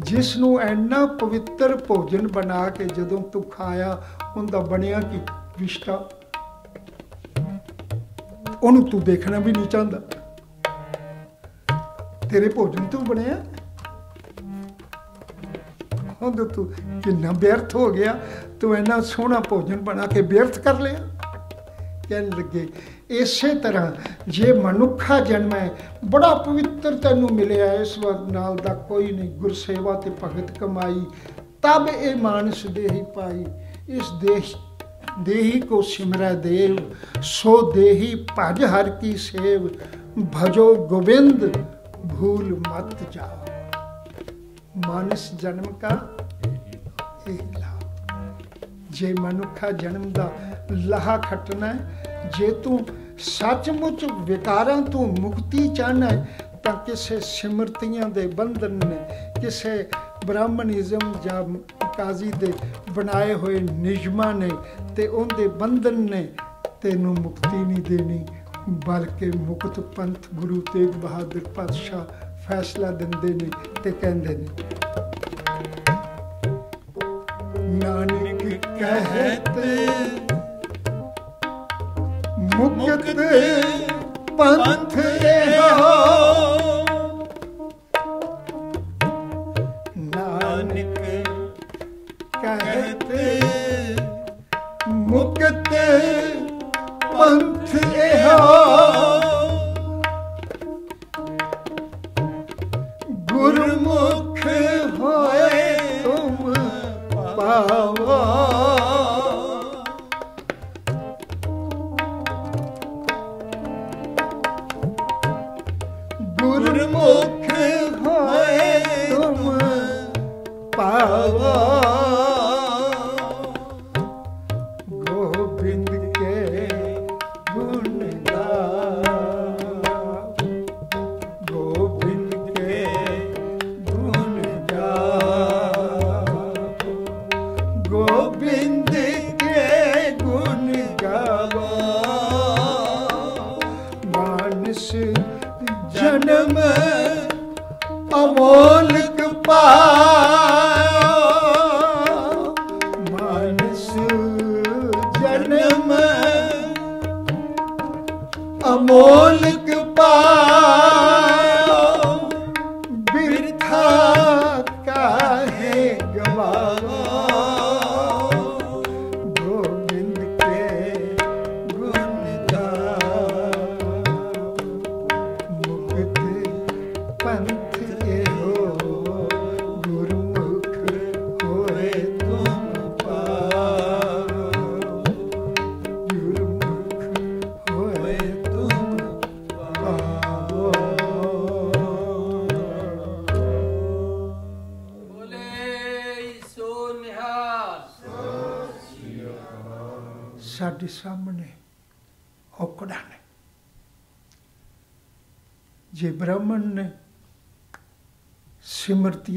ਜਿਸ ਨੂੰ ਐਨਾ ਪਵਿੱਤਰ ਭੋਜਨ ਬਣਾ ਕੇ ਜਦੋਂ ਤੂੰ ਖਾਇਆ, ਉਹਦਾ ਬਣਿਆ ਕਿ ਵਿਸ਼ਟਾ ਉਹਨੂੰ ਤੂੰ ਦੇਖਣਾ ਵੀ ਨਹੀਂ ਚਾਹੁੰਦਾ। ਤੇਰੇ ਭੋਜਨ ਤੋਂ ਬਣਿਆ? ਉਹਦੇ ਤੂੰ ਕਿੰਨਾ ਬਿਰਥ ਹੋ ਗਿਆ, ਤੂੰ ਇੰਨਾ ਸੋਹਣਾ ਭੋਜਨ ਬਣਾ ਕੇ ਬਿਰਥ ਕਰ ਲਿਆ। ਕਹਿਣ ਲੱਗੇ, ਇਸੇ ਤਰ੍ਹਾਂ ਜੇ ਮਨੁੱਖਾ ਜਨਮ ਹੈ, ਬੜਾ ਪਵਿੱਤਰ ਤੈਨੂੰ ਮਿਲਿਆ ਇਸ ਵਕਤ ਨਾਲ ਦਾ ਕੋਈ ਨਹੀਂ। ਗੁਰਸੇਵਾ ਤੇ ਭਗਤ ਕਮਾਈ, ਤਬ ਇਹ ਮਾਨਸ ਦੇਹੀ ਪਾਈ। ਇਸ ਦੇਸ਼ ਦੇਹੀ ਕੋ ਸਿਮਰੈ ਦੇਵ, ਸੋ ਦੇਹੀ ਭਜ ਹਰ ਕੀ ਸੇਵ। ਭਜੋ ਗੋਬਿੰਦ, ਭੂਲ ਮਤ ਜਾਓ। ਮਾਨਸ ਜਨਮ ਕਾ ਇਹ ਲਾ ਜੇ ਮਨੁੱਖਾ ਜਨਮ ਦਾ ਲਾਹਾ ਖਟਣਾ ਜੇ ਤੂੰ ਸੱਚਮੁੱਚ ਵਿਕਾਰਾਂ ਤੋਂ ਮੁਕਤੀ ਚਾਹਨਾ ਤਾਂ ਕਿਸੇ ਸਿਮਰਤੀਆਂ ਦੇ ਬੰਧਨ ਨੇ, ਕਿਸੇ ਬ੍ਰਾਹਮਣਿਜ਼ਮ ਜਾਂ ਕਾਜ਼ੀ ਦੇ ਬਣਾਏ ਹੋਏ ਨਿਯਮਾਂ ਨੇ ਤੇ ਉਹਦੇ ਬੰਧਨ ਨੇ ਤੈਨੂੰ ਮੁਕਤੀ ਨਹੀਂ ਦੇਣੀ, ਬਲਕਿ ਮੁਕਤ ਪੰਥ ਗੁਰੂ ਤੇਗ ਬਹਾਦਰ ਪਾਤਸ਼ਾਹ ਫੈਸਲਾ ਦਿੰਦੇ ਨੇ ਤੇ ਕਹਿੰਦੇ ਨੇ, ਨਾਨਕ ਕਹਤ ਮੁਕਤ ਪੰਥ ਇਹੋ ਨਾਨਕ ਕਹਤ ਮੁਕਤ ਪੰਥ ਇਹੋ ਗੁਰਮੁਖ ਹੋਏ ਤੁਮ ਪਾਉ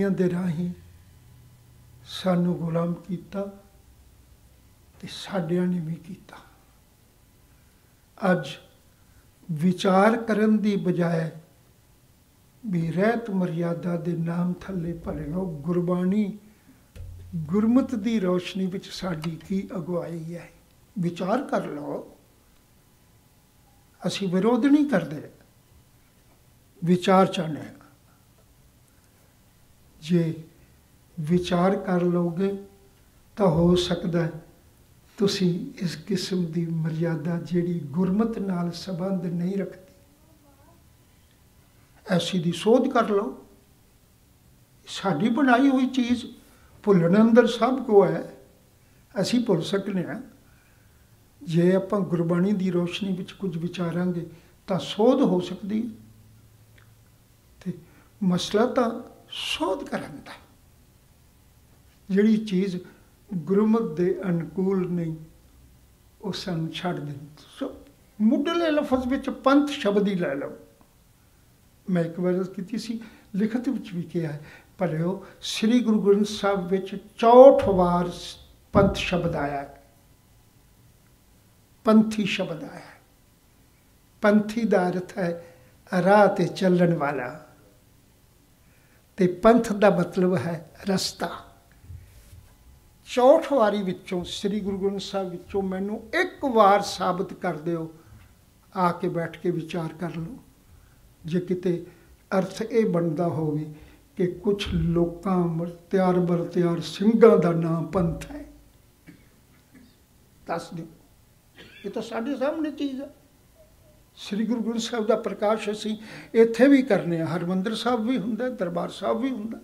ਸਿਮਰਤੀਆਂ ਦੇ ਰਾਹੀਂ ਸਾਨੂੰ ਗੁਲਾਮ ਕੀਤਾ ਤੇ ਸਾਡਿਆਂ ਨੇ ਵੀ ਕੀਤਾ। ਅੱਜ ਵਿਚਾਰ ਕਰਨ ਦੀ ਬਜਾਏ ਵੀ ਰਹਿਤ ਮਰਿਆਦਾ ਦੇ ਨਾਮ ਥੱਲੇ ਭਲੇ ਭਲਿਓ ਗੁਰਬਾਣੀ ਗੁਰਮਤ ਦੀ ਰੋਸ਼ਨੀ ਵਿੱਚ ਸਾਡੀ ਕੀ ਅਗਵਾਈ ਹੈ? ਵਿਚਾਰ ਕਰ ਲਓ। ਅਸੀਂ ਵਿਰੋਧ ਨਹੀਂ ਕਰਦੇ। ਵਿਚਾਰ ਚਾਹੁੰਦੇ ਹਾਂ। ਜੇ ਵਿਚਾਰ ਕਰ ਲਓਗੇ ਤਾਂ ਹੋ ਸਕਦਾ ਤੁਸੀਂ ਇਸ ਕਿਸਮ ਦੀ ਮਰਿਆਦਾ ਜਿਹੜੀ ਗੁਰਮਤ ਨਾਲ ਸੰਬੰਧ ਨਹੀਂ ਰੱਖਦੀ, ਐਸੀ ਦੀ ਸੋਧ ਕਰ ਲਓ। ਸਾਡੀ ਬਣਾਈ ਹੋਈ ਚੀਜ਼ ਭੁੱਲਣ ਅੰਦਰ ਸਭ ਕੋ ਹੈ, ਅਸੀਂ ਭੁੱਲ ਸਕਨੇ ਹਾਂ। ਜੇ ਆਪਾਂ ਗੁਰਬਾਣੀ ਦੀ ਰੋਸ਼ਨੀ ਵਿੱਚ ਕੁਝ ਵਿਚਾਰਾਂਗੇ ਤਾਂ ਸੋਧ ਹੋ ਸਕਦੀ ਹੈ। ਤੇ ਮਸਲਾ ਤਾਂ ਸੋਧ ਕਰਨ ਦਾ ਜਿਹੜੀ ਚੀਜ਼ ਗੁਰਮਤ ਦੇ ਅਨੁਕੂਲ ਨਹੀਂ, ਉਹ ਸਾਨੂੰ ਛੱਡ ਦੇ ਸੋ ਮੁੱਢਲੇ ਲਫ਼ਜ਼ ਵਿੱਚ ਪੰਥ ਸ਼ਬਦ ਹੀ ਲੈ ਲਓ। ਮੈਂ ਇੱਕ ਵਾਰ ਕੀਤੀ ਸੀ, ਲਿਖਤ ਵਿੱਚ ਵੀ ਕਿਹਾ ਹੈ ਭਲਿਓ ਸ੍ਰੀ ਗੁਰੂ ਗ੍ਰੰਥ ਸਾਹਿਬ ਵਿੱਚ 64 ਵਾਰ ਪੰਥ ਸ਼ਬਦ ਆਇਆ ਹੈ। ਪੰਥੀ ਸ਼ਬਦ ਆਇਆ ਹੈ। ਪੰਥੀ ਦਾ ਅਰਥ ਹੈ ਰਾਹ ਤੇ ਚੱਲਣ ਵਾਲਾ। ਤੇ ਪੰਥ ਦਾ ਮਤਲਬ ਹੈ ਰਸਤਾ। ਚੌਥ ਵਾਰੀ ਵਿੱਚੋਂ ਸ੍ਰੀ ਗੁਰੂ ਗ੍ਰੰਥ ਸਾਹਿਬ ਵਿੱਚੋਂ ਮੈਨੂੰ ਇੱਕ ਵਾਰ ਸਾਬਤ ਕਰ ਦਿਓ, ਆ ਕੇ ਬੈਠ ਕੇ ਵਿਚਾਰ ਕਰ ਲਓ। ਜੇ ਕਿਤੇ ਅਰਥ ਇਹ ਬਣਦਾ ਹੋਵੇ ਕਿ ਕੁਝ ਲੋਕਾਂ ਮਰ ਤਿਆਰ ਬਰ, ਤਿਆਰ ਸਿੰਘਾਂ ਦਾ ਨਾਮ ਪੰਥ ਹੈ, ਦੱਸ ਦਿਓ। ਇਹ ਤਾਂ ਸਾਡੇ ਸਾਹਮਣੇ ਚੀਜ਼ ਹੈ ਸ੍ਰੀ ਗੁਰੂ ਗ੍ਰੰਥ ਸਾਹਿਬ ਦਾ ਪ੍ਰਕਾਸ਼ ਅਸੀਂ ਇੱਥੇ ਵੀ ਕਰਨੇ ਆ, ਹਰਮੰਦਰ ਸਾਹਿਬ ਵੀ ਹੁੰਦਾ, ਦਰਬਾਰ ਸਾਹਿਬ ਵੀ ਹੁੰਦਾ।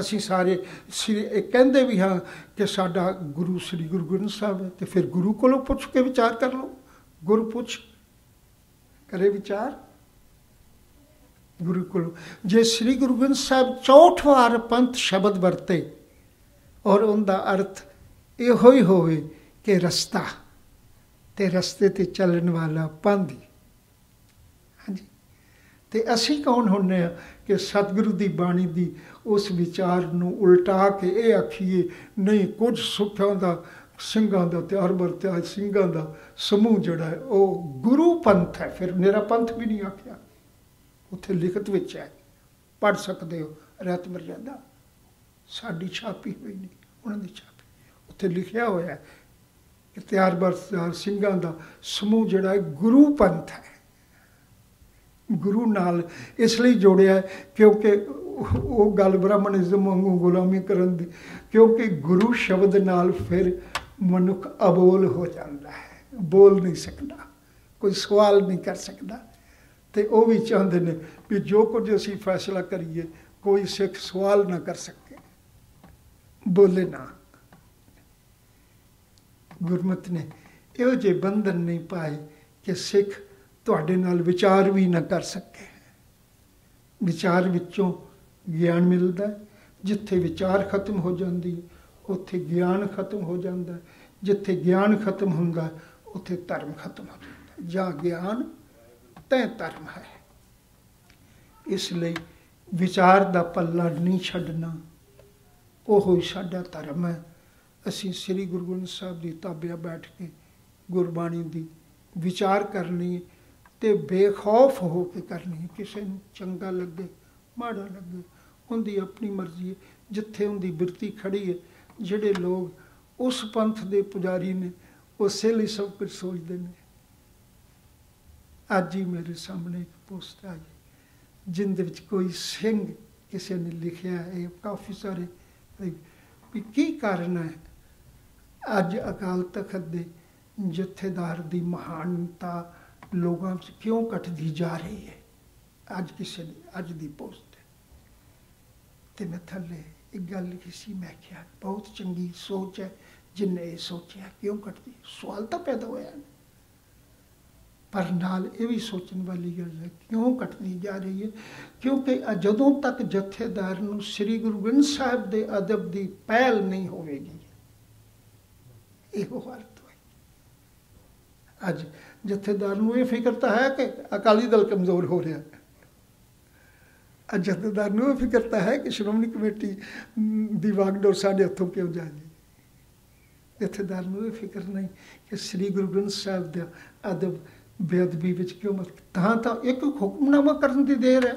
ਅਸੀਂ ਸਾਰੇ ਸ੍ਰੀ, ਇਹ ਕਹਿੰਦੇ ਵੀ ਹਾਂ ਕਿ ਸਾਡਾ ਗੁਰੂ ਸ੍ਰੀ ਗੁਰੂ ਗ੍ਰੰਥ ਸਾਹਿਬ ਹੈ, ਤੇ ਫਿਰ ਗੁਰੂ ਕੋਲੋਂ ਪੁੱਛ ਕੇ ਵਿਚਾਰ ਕਰ ਲਓ। ਗੁਰੂ ਪੁੱਛ, ਕਰੇ ਵਿਚਾਰ। ਗੁਰੂ ਕੋਲ, ਜੇ ਸ੍ਰੀ ਗੁਰੂ ਗ੍ਰੰਥ ਸਾਹਿਬ 64 ਵਾਰ ਪੰਥ ਸ਼ਬਦ ਵਰਤੇ, ਔਰ ਉਹਦਾ ਅਰਥ ਇਹੋ ਹੀ ਹੋਵੇ ਕਿ ਰਸਤਾ ਤੇ ਰਸਤੇ ਤੇ ਚੱਲਣ ਵਾਲਾ ਪੰਧੀ। ਹਾਂਜੀ। ਤੇ ਅਸੀਂ ਕੌਣ ਹੁੰਨੇ ਆ ਕਿ ਸਤਿਗੁਰੂ ਦੀ ਬਾਣੀ ਦੀ ਉਸ ਵਿਚਾਰ ਨੂੰ ਉਲਟਾ ਕੇ ਇਹ ਆਖੀਏ, ਨਹੀਂ, ਕੁਝ ਸੁੱਖਾਂ ਦਾ, ਸਿੰਘਾਂ ਦਾ ਤਿਆਰ ਬਰ ਤਿਆਰ ਸਿੰਘਾਂ ਦਾ ਸਮੂਹ ਜਿਹੜਾ ਹੈ, ਉਹ ਗੁਰੂ ਪੰਥ ਹੈ। ਫਿਰ ਮੇਰਾ ਪੰਥ ਵੀ ਨਹੀਂ ਆਖਿਆ। ਉੱਥੇ ਲਿਖਤ ਵਿੱਚ ਹੈ। ਪੜ ਸਕਦੇ ਹੋ, ਰਹਿਤ ਮਰਜ਼ਾਦਾ ਸਾਡੀ ਛਾਪੀ ਹੋਈ ਨਹੀਂ, ਉਹਨਾਂ ਦੀ ਛਾਪੀ। ਉੱਥੇ ਲਿਖਿਆ ਹੋਇਆ ਹੈ ਕਿ ਤਿਆਰ ਬਰ ਸਿੰਘਾਂ ਦਾ ਸਮੂਹ ਜਿਹੜਾ ਹੈ, ਗੁਰੂ ਪੰਥ ਹੈ। ਗੁਰੂ ਨਾਲ ਇਸ ਲਈ ਜੋੜਿਆ ਕਿਉਂਕਿ ਉਹ ਗੱਲ ਬ੍ਰਾਹਮਣਿਜ਼ਮ ਵਾਂਗੂ ਗੁਲਾਮੀ ਕਰਨ ਦੀ, ਕਿਉਂਕਿ ਗੁਰੂ ਸ਼ਬਦ ਨਾਲ ਫਿਰ ਮਨੁੱਖ ਅਬੋਲ ਹੋ ਜਾਂਦਾ ਹੈ। ਬੋਲ ਨਹੀਂ ਸਕਦਾ, ਕੋਈ ਸਵਾਲ ਨਹੀਂ ਕਰ ਸਕਦਾ। ਤੇ ਉਹ ਵੀ ਚਾਹੁੰਦੇ ਨੇ ਵੀ ਜੋ ਕੁਝ ਅਸੀਂ ਫੈਸਲਾ ਕਰੀਏ, ਕੋਈ ਸਿੱਖ ਸਵਾਲ ਨਾ ਕਰ ਸਕੇ। ਬੋਲੇ ਨਾ। ਗੁਰਮਤ ਨੇ। ਇਹੋ ਜਿਹੇ ਬੰਧਨ ਨਹੀਂ ਪਾਏ ਕਿ ਸਿੱਖ ਤੁਹਾਡੇ ਨਾਲ ਵਿਚਾਰ ਵੀ ਨਾ ਕਰ ਸਕੇ। ਵਿਚਾਰ ਵਿੱਚੋਂ ਗਿਆਨ ਮਿਲਦਾ ਜਿੱਥੇ ਵਿਚਾਰ ਖਤਮ ਹੋ ਜਾਂਦੀ, ਉੱਥੇ ਗਿਆਨ ਖਤਮ ਹੋ ਜਾਂਦਾ ਜਿੱਥੇ ਗਿਆਨ ਖਤਮ ਹੁੰਦਾ, ਉੱਥੇ ਧਰਮ ਖਤਮ ਹੋ ਜਾਂਦਾ ਜਾਂ ਗਿਆਨ ਤੈ ਧਰਮ ਹੈ। ਇਸ ਲਈ ਵਿਚਾਰ ਦਾ ਪੱਲਾ ਨਹੀਂ ਛੱਡਣਾ। ਉਹ ਹੀ ਸਾਡਾ ਧਰਮ ਹੈ। ਅਸੀਂ ਸ੍ਰੀ ਗੁਰੂ ਗ੍ਰੰਥ ਸਾਹਿਬ ਦੀ ਤਾਬਿਆ ਬੈਠ ਕੇ ਗੁਰਬਾਣੀ ਦੀ ਵਿਚਾਰ ਕਰਨੀ ਤੇ ਬੇਖੌਫ ਹੋ ਕੇ ਕਰਨੀ ਕਿਸੇ ਨੂੰ ਚੰਗਾ ਲੱਗੇ, ਮਾੜਾ ਲੱਗੇ, ਉਹਦੀ ਆਪਣੀ ਮਰਜ਼ੀ ਹੈ। ਜਿੱਥੇ ਉਹਦੀ ਬਿਰਤੀ ਖੜੀ ਹੈ, ਜਿਹੜੇ ਲੋਕ ਉਸ ਪੰਥ ਦੇ ਪੁਜਾਰੀ ਨੇ ਉਸੇ ਲਈ ਸਭ ਕੁਝ ਸੋਚਦੇ ਨੇ। ਅੱਜ ਹੀ ਮੇਰੇ ਸਾਹਮਣੇ ਇੱਕ ਪੋਸਟ ਆ ਗਈ, ਜਿੰਦ ਵਿੱਚ ਕੋਈ ਸਿੰਘ ਕਿਸੇ ਨੇ ਲਿਖਿਆ ਹੈ। ਕਾਫੀ ਸਾਰੇ ਵੀ ਕੀ ਕਾਰਨ ਹੈ? ਅੱਜ ਅਕਾਲ ਤਖਤ ਦੇ ਜਥੇਦਾਰ ਦੀ ਮਹਾਨਤਾ ਲੋਕਾਂ 'ਚ ਕਿਉਂ ਘਟਦੀ ਜਾ ਰਹੀ ਹੈ? ਅੱਜ ਕਿਸੇ ਨੇ ਅੱਜ ਦੀ ਪੋਸਟ ਤੇ ਮੈਂ ਥੱਲੇ ਇੱਕ ਗੱਲ ਲਿਖੀ ਸੀ, ਮੈਂ ਕਿਹਾ ਬਹੁਤ ਚੰਗੀ ਸੋਚ ਹੈ ਜਿਨਨੇ ਇਹ ਸੋਚਿਆ ਕਿਉਂ ਘਟਦੀ ਸਵਾਲ ਤਾਂ ਪੈਦਾ ਹੋਇਆ ਪਰ ਨਾਲ ਇਹ ਵੀ ਸੋਚਣ ਵਾਲੀ ਗੱਲ ਹੈ, ਕਿਉਂ ਘਟਦੀ ਜਾ ਰਹੀ ਹੈ? ਕਿਉਂਕਿ ਜਦੋਂ ਤੱਕ ਜਥੇਦਾਰ ਨੂੰ ਸ੍ਰੀ ਗੁਰੂ ਗ੍ਰੰਥ ਸਾਹਿਬ ਦੇ ਅਦਬ ਦੀ ਪਹਿਲ ਨਹੀਂ ਹੋਵੇਗੀ ਇਹੋ ਹਾਲਤ ਹੋਈ। ਅੱਜ ਜਥੇਦਾਰ ਨੂੰ ਇਹ ਫਿਕਰ ਤਾਂ ਹੈ ਕਿ ਅਕਾਲੀ ਦਲ ਕਮਜ਼ੋਰ ਹੋ ਰਿਹਾ ਹੈ। ਅੱਜ ਜਥੇਦਾਰ ਨੂੰ ਇਹ ਫਿਕਰ ਤਾਂ ਹੈ ਕਿ ਸ਼੍ਰੋਮਣੀ ਕਮੇਟੀ ਦੀ ਵਾਗਡੋਰ ਸਾਡੇ ਹੱਥੋਂ ਕਿਉਂ ਜਾ ਜਾਏ ਜਥੇਦਾਰ ਨੂੰ ਇਹ ਫਿਕਰ ਨਹੀਂ ਕਿ ਸ੍ਰੀ ਗੁਰੂ ਗ੍ਰੰਥ ਸਾਹਿਬ ਦਾ ਅਦਬ ਬੇਅਦਬੀ ਵਿੱਚ ਕਿਉਂ ਮਤ ਤਾਂ ਤਾਂ ਇੱਕ ਹੁਕਮਨਾਮਾ ਕਰਨ ਦੀ ਦੇਰ ਹੈ।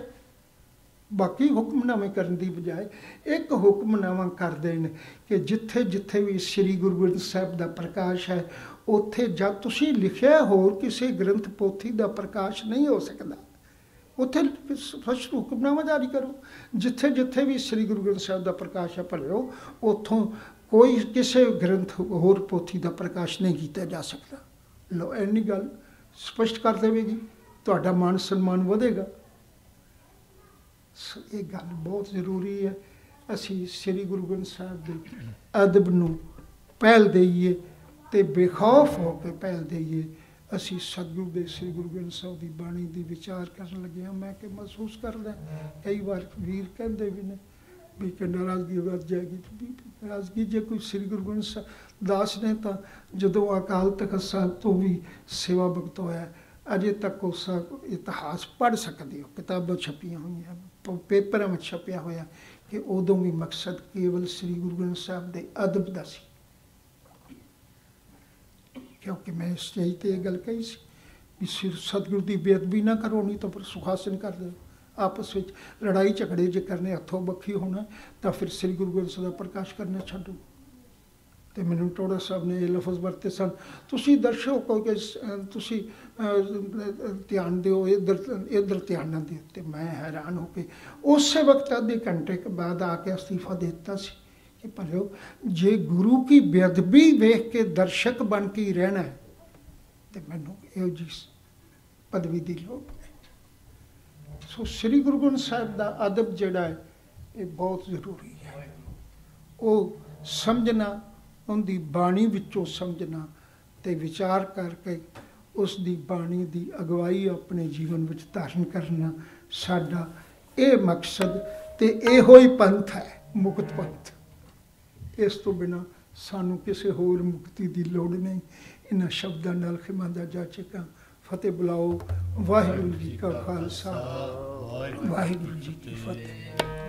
ਬਾਕੀ ਹੁਕਮਨਾਮੇ ਕਰਨ ਦੀ ਬਜਾਏ ਇੱਕ ਹੁਕਮਨਾਮਾ ਕਰਦੇ ਨੇ ਕਿ ਜਿੱਥੇ ਜਿੱਥੇ ਵੀ ਸ੍ਰੀ ਗੁਰੂ ਗ੍ਰੰਥ ਸਾਹਿਬ ਦਾ ਪ੍ਰਕਾਸ਼ ਹੈ, ਉੱਥੇ ਜਦ ਤੁਸੀਂ ਲਿਖਿਆ ਹੋਰ ਕਿਸੇ ਗ੍ਰੰਥ ਪੋਥੀ ਦਾ ਪ੍ਰਕਾਸ਼ ਨਹੀਂ ਹੋ ਸਕਦਾ। ਉੱਥੇ ਸਪਸ਼ਟ ਹੁਕਮਨਾਮਾ ਜਾਰੀ ਕਰੋ। ਜਿੱਥੇ ਜਿੱਥੇ ਵੀ ਸ੍ਰੀ ਗੁਰੂ ਗ੍ਰੰਥ ਸਾਹਿਬ ਦਾ ਪ੍ਰਕਾਸ਼ ਹੈ ਭਲਿਓ ਉੱਥੋਂ ਕੋਈ ਕਿਸੇ ਗ੍ਰੰਥ ਹੋਰ ਪੋਥੀ ਦਾ ਪ੍ਰਕਾਸ਼ ਨਹੀਂ ਕੀਤਾ ਜਾ ਸਕਦਾ। ਲੋ ਐਨੀ ਗੱਲ ਸਪਸ਼ਟ ਕਰ ਦੇਵੇਗੀ। ਤੁਹਾਡਾ ਮਾਨ ਸਨਮਾਨ ਵਧੇਗਾ। ਇਹ ਗੱਲ ਬਹੁਤ ਜ਼ਰੂਰੀ ਹੈ। ਅਸੀਂ ਸ੍ਰੀ ਗੁਰੂ ਗ੍ਰੰਥ ਸਾਹਿਬ ਦੇ ਅਦਬ ਨੂੰ ਪਹਿਲ ਦੇਈਏ ਤੇ ਬੇਖੌਫ ਹੋ ਕੇ ਪਹਿਲ ਦੇਈਏ। ਅਸੀਂ ਸਤਿਗੁਰੂ ਦੇ ਸ੍ਰੀ ਗੁਰੂ ਗ੍ਰੰਥ ਸਾਹਿਬ ਦੀ ਬਾਣੀ ਦੀ ਵਿਚਾਰ ਕਰਨ ਲੱਗੇ ਹਾਂ। ਮੈਂ ਕਿ ਮਹਿਸੂਸ ਕਰਦਾ ਕਈ ਵਾਰ ਵੀਰ ਕਹਿੰਦੇ ਵੀ ਨੇ ਵੀ ਕਿ ਨਾਰਾਜ਼ਗੀ ਵੱਧ ਜਾਏਗੀ। ਨਾਰਾਜ਼ਗੀ ਜੇ ਕੋਈ ਸ੍ਰੀ ਗੁਰੂ ਗ੍ਰੰਥ ਸਾਹਿਬ ਦਾਸ ਨੇ ਤਾਂ ਜਦੋਂ ਅਕਾਲ ਤਖਤ ਸਾਹਿਬ ਤੋਂ ਵੀ ਸੇਵਾ ਭਗਤ ਹੋਇਆ, ਅਜੇ ਤੱਕ ਉਸ ਇਤਿਹਾਸ ਪੜ ਸਕਦੇ ਹੋ, ਕਿਤਾਬਾਂ ਛਪੀਆਂ ਹੋਈਆਂ ਪੇਪਰਾਂ ਵਿੱਚ ਛਪਿਆ ਹੋਇਆ ਕਿ ਉਦੋਂ ਵੀ ਮਕਸਦ ਕੇਵਲ ਸ੍ਰੀ ਗੁਰੂ ਗ੍ਰੰਥ ਸਾਹਿਬ ਦੇ ਅਦਬ ਦਾ ਸੀ। ਕਿਉਂਕਿ ਮੈਂ ਸਟੇਜ ਤੇ ਇਹ ਗੱਲ ਕਹੀ ਸੀ ਵੀ ਸਿਰ ਸਤਿਗੁਰੂ ਦੀ ਬੇਅਦਬੀ ਨਾ ਕਰੋ, ਨਹੀਂ ਤਾਂ ਫਿਰ ਸੁਖਾਸਨ ਕਰ ਲਿਓ ਆਪਸ ਵਿੱਚ ਲੜਾਈ ਝਗੜੇ ਜੇ ਕਰਨੇ ਹੱਥੋਂ ਬੱਖੀ ਹੋਣਾ, ਤਾਂ ਫਿਰ ਸ੍ਰੀ ਗੁਰੂ ਗ੍ਰੰਥ ਸਾਹਿਬ ਦਾ ਪ੍ਰਕਾਸ਼ ਕਰਨਾ ਛੱਡੋ। ਤੇ ਮੈਨੂੰ ਟੋੜਾ ਸਾਹਿਬ ਨੇ ਇਹ ਲਫ਼ਜ਼ ਵਰਤੇ ਸਨ। ਤੁਸੀਂ ਦਰਸ਼ਕੋ ਕਿ ਤੁਸੀਂ ਧਿਆਨ ਦਿਓ, ਇਧਰ ਇਧਰ ਧਿਆਨ ਨਾ ਦਿਓ। ਤੇ ਮੈਂ ਹੈਰਾਨ ਹੋ ਕੇ ਉਸੇ ਵਕਤ ਅੱਧੇ ਘੰਟੇ ਬਾਅਦ ਆ ਕੇ ਅਸਤੀਫਾ ਦੇ ਦਿੱਤਾ ਸੀ ਕਿ ਭਲਿਓ, ਜੇ ਗੁਰੂ ਕੀ ਬੇਅਦਬੀ ਵੇਖ ਕੇ ਦਰਸ਼ਕ ਬਣ ਕੇ ਰਹਿਣਾ ਤੇ ਮੈਨੂੰ ਇਹੋ ਜੀ ਪਦਵੀ ਦੀ ਲੋੜ ਹੈ ਸੋ ਸ੍ਰੀ ਗੁਰੂ ਗ੍ਰੰਥ ਸਾਹਿਬ ਦਾ ਅਦਬ ਜਿਹੜਾ ਹੈ, ਇਹ ਬਹੁਤ ਜ਼ਰੂਰੀ ਹੈ। ਉਹ ਸਮਝਣਾ ਉਹਦੀ ਬਾਣੀ ਵਿੱਚੋਂ ਸਮਝਣਾ ਤੇ ਵਿਚਾਰ ਕਰਕੇ ਉਸ ਦੀ ਬਾਣੀ ਦੀ ਅਗਵਾਈ ਆਪਣੇ ਜੀਵਨ ਵਿੱਚ ਧਾਰਨ ਕਰਨਾ ਸਾਡਾ ਇਹ ਮਕਸਦ ਤੇ ਇਹੋ ਹੀ ਪੰਥ ਹੈ ਮੁਕਤ ਪੰਥ। ਇਸ ਤੋਂ ਬਿਨਾ ਸਾਨੂੰ ਕਿਸੇ ਹੋਰ ਮੁਕਤੀ ਦੀ ਲੋੜ ਨਹੀਂ। ਇਹਨਾਂ ਸ਼ਬਦਾਂ ਨਾਲ ਖਿਮਾਂਦਾ ਜਾ ਚੁੱਕਾ ਫਤਿਹ ਬੁਲਾਓ। ਵਾਹਿਗੁਰੂ ਜੀ ਕਾ ਖਾਲਸਾ। ਵਾਹਿਗੁਰੂ ਜੀ ਕੀ ਫਤਿਹ।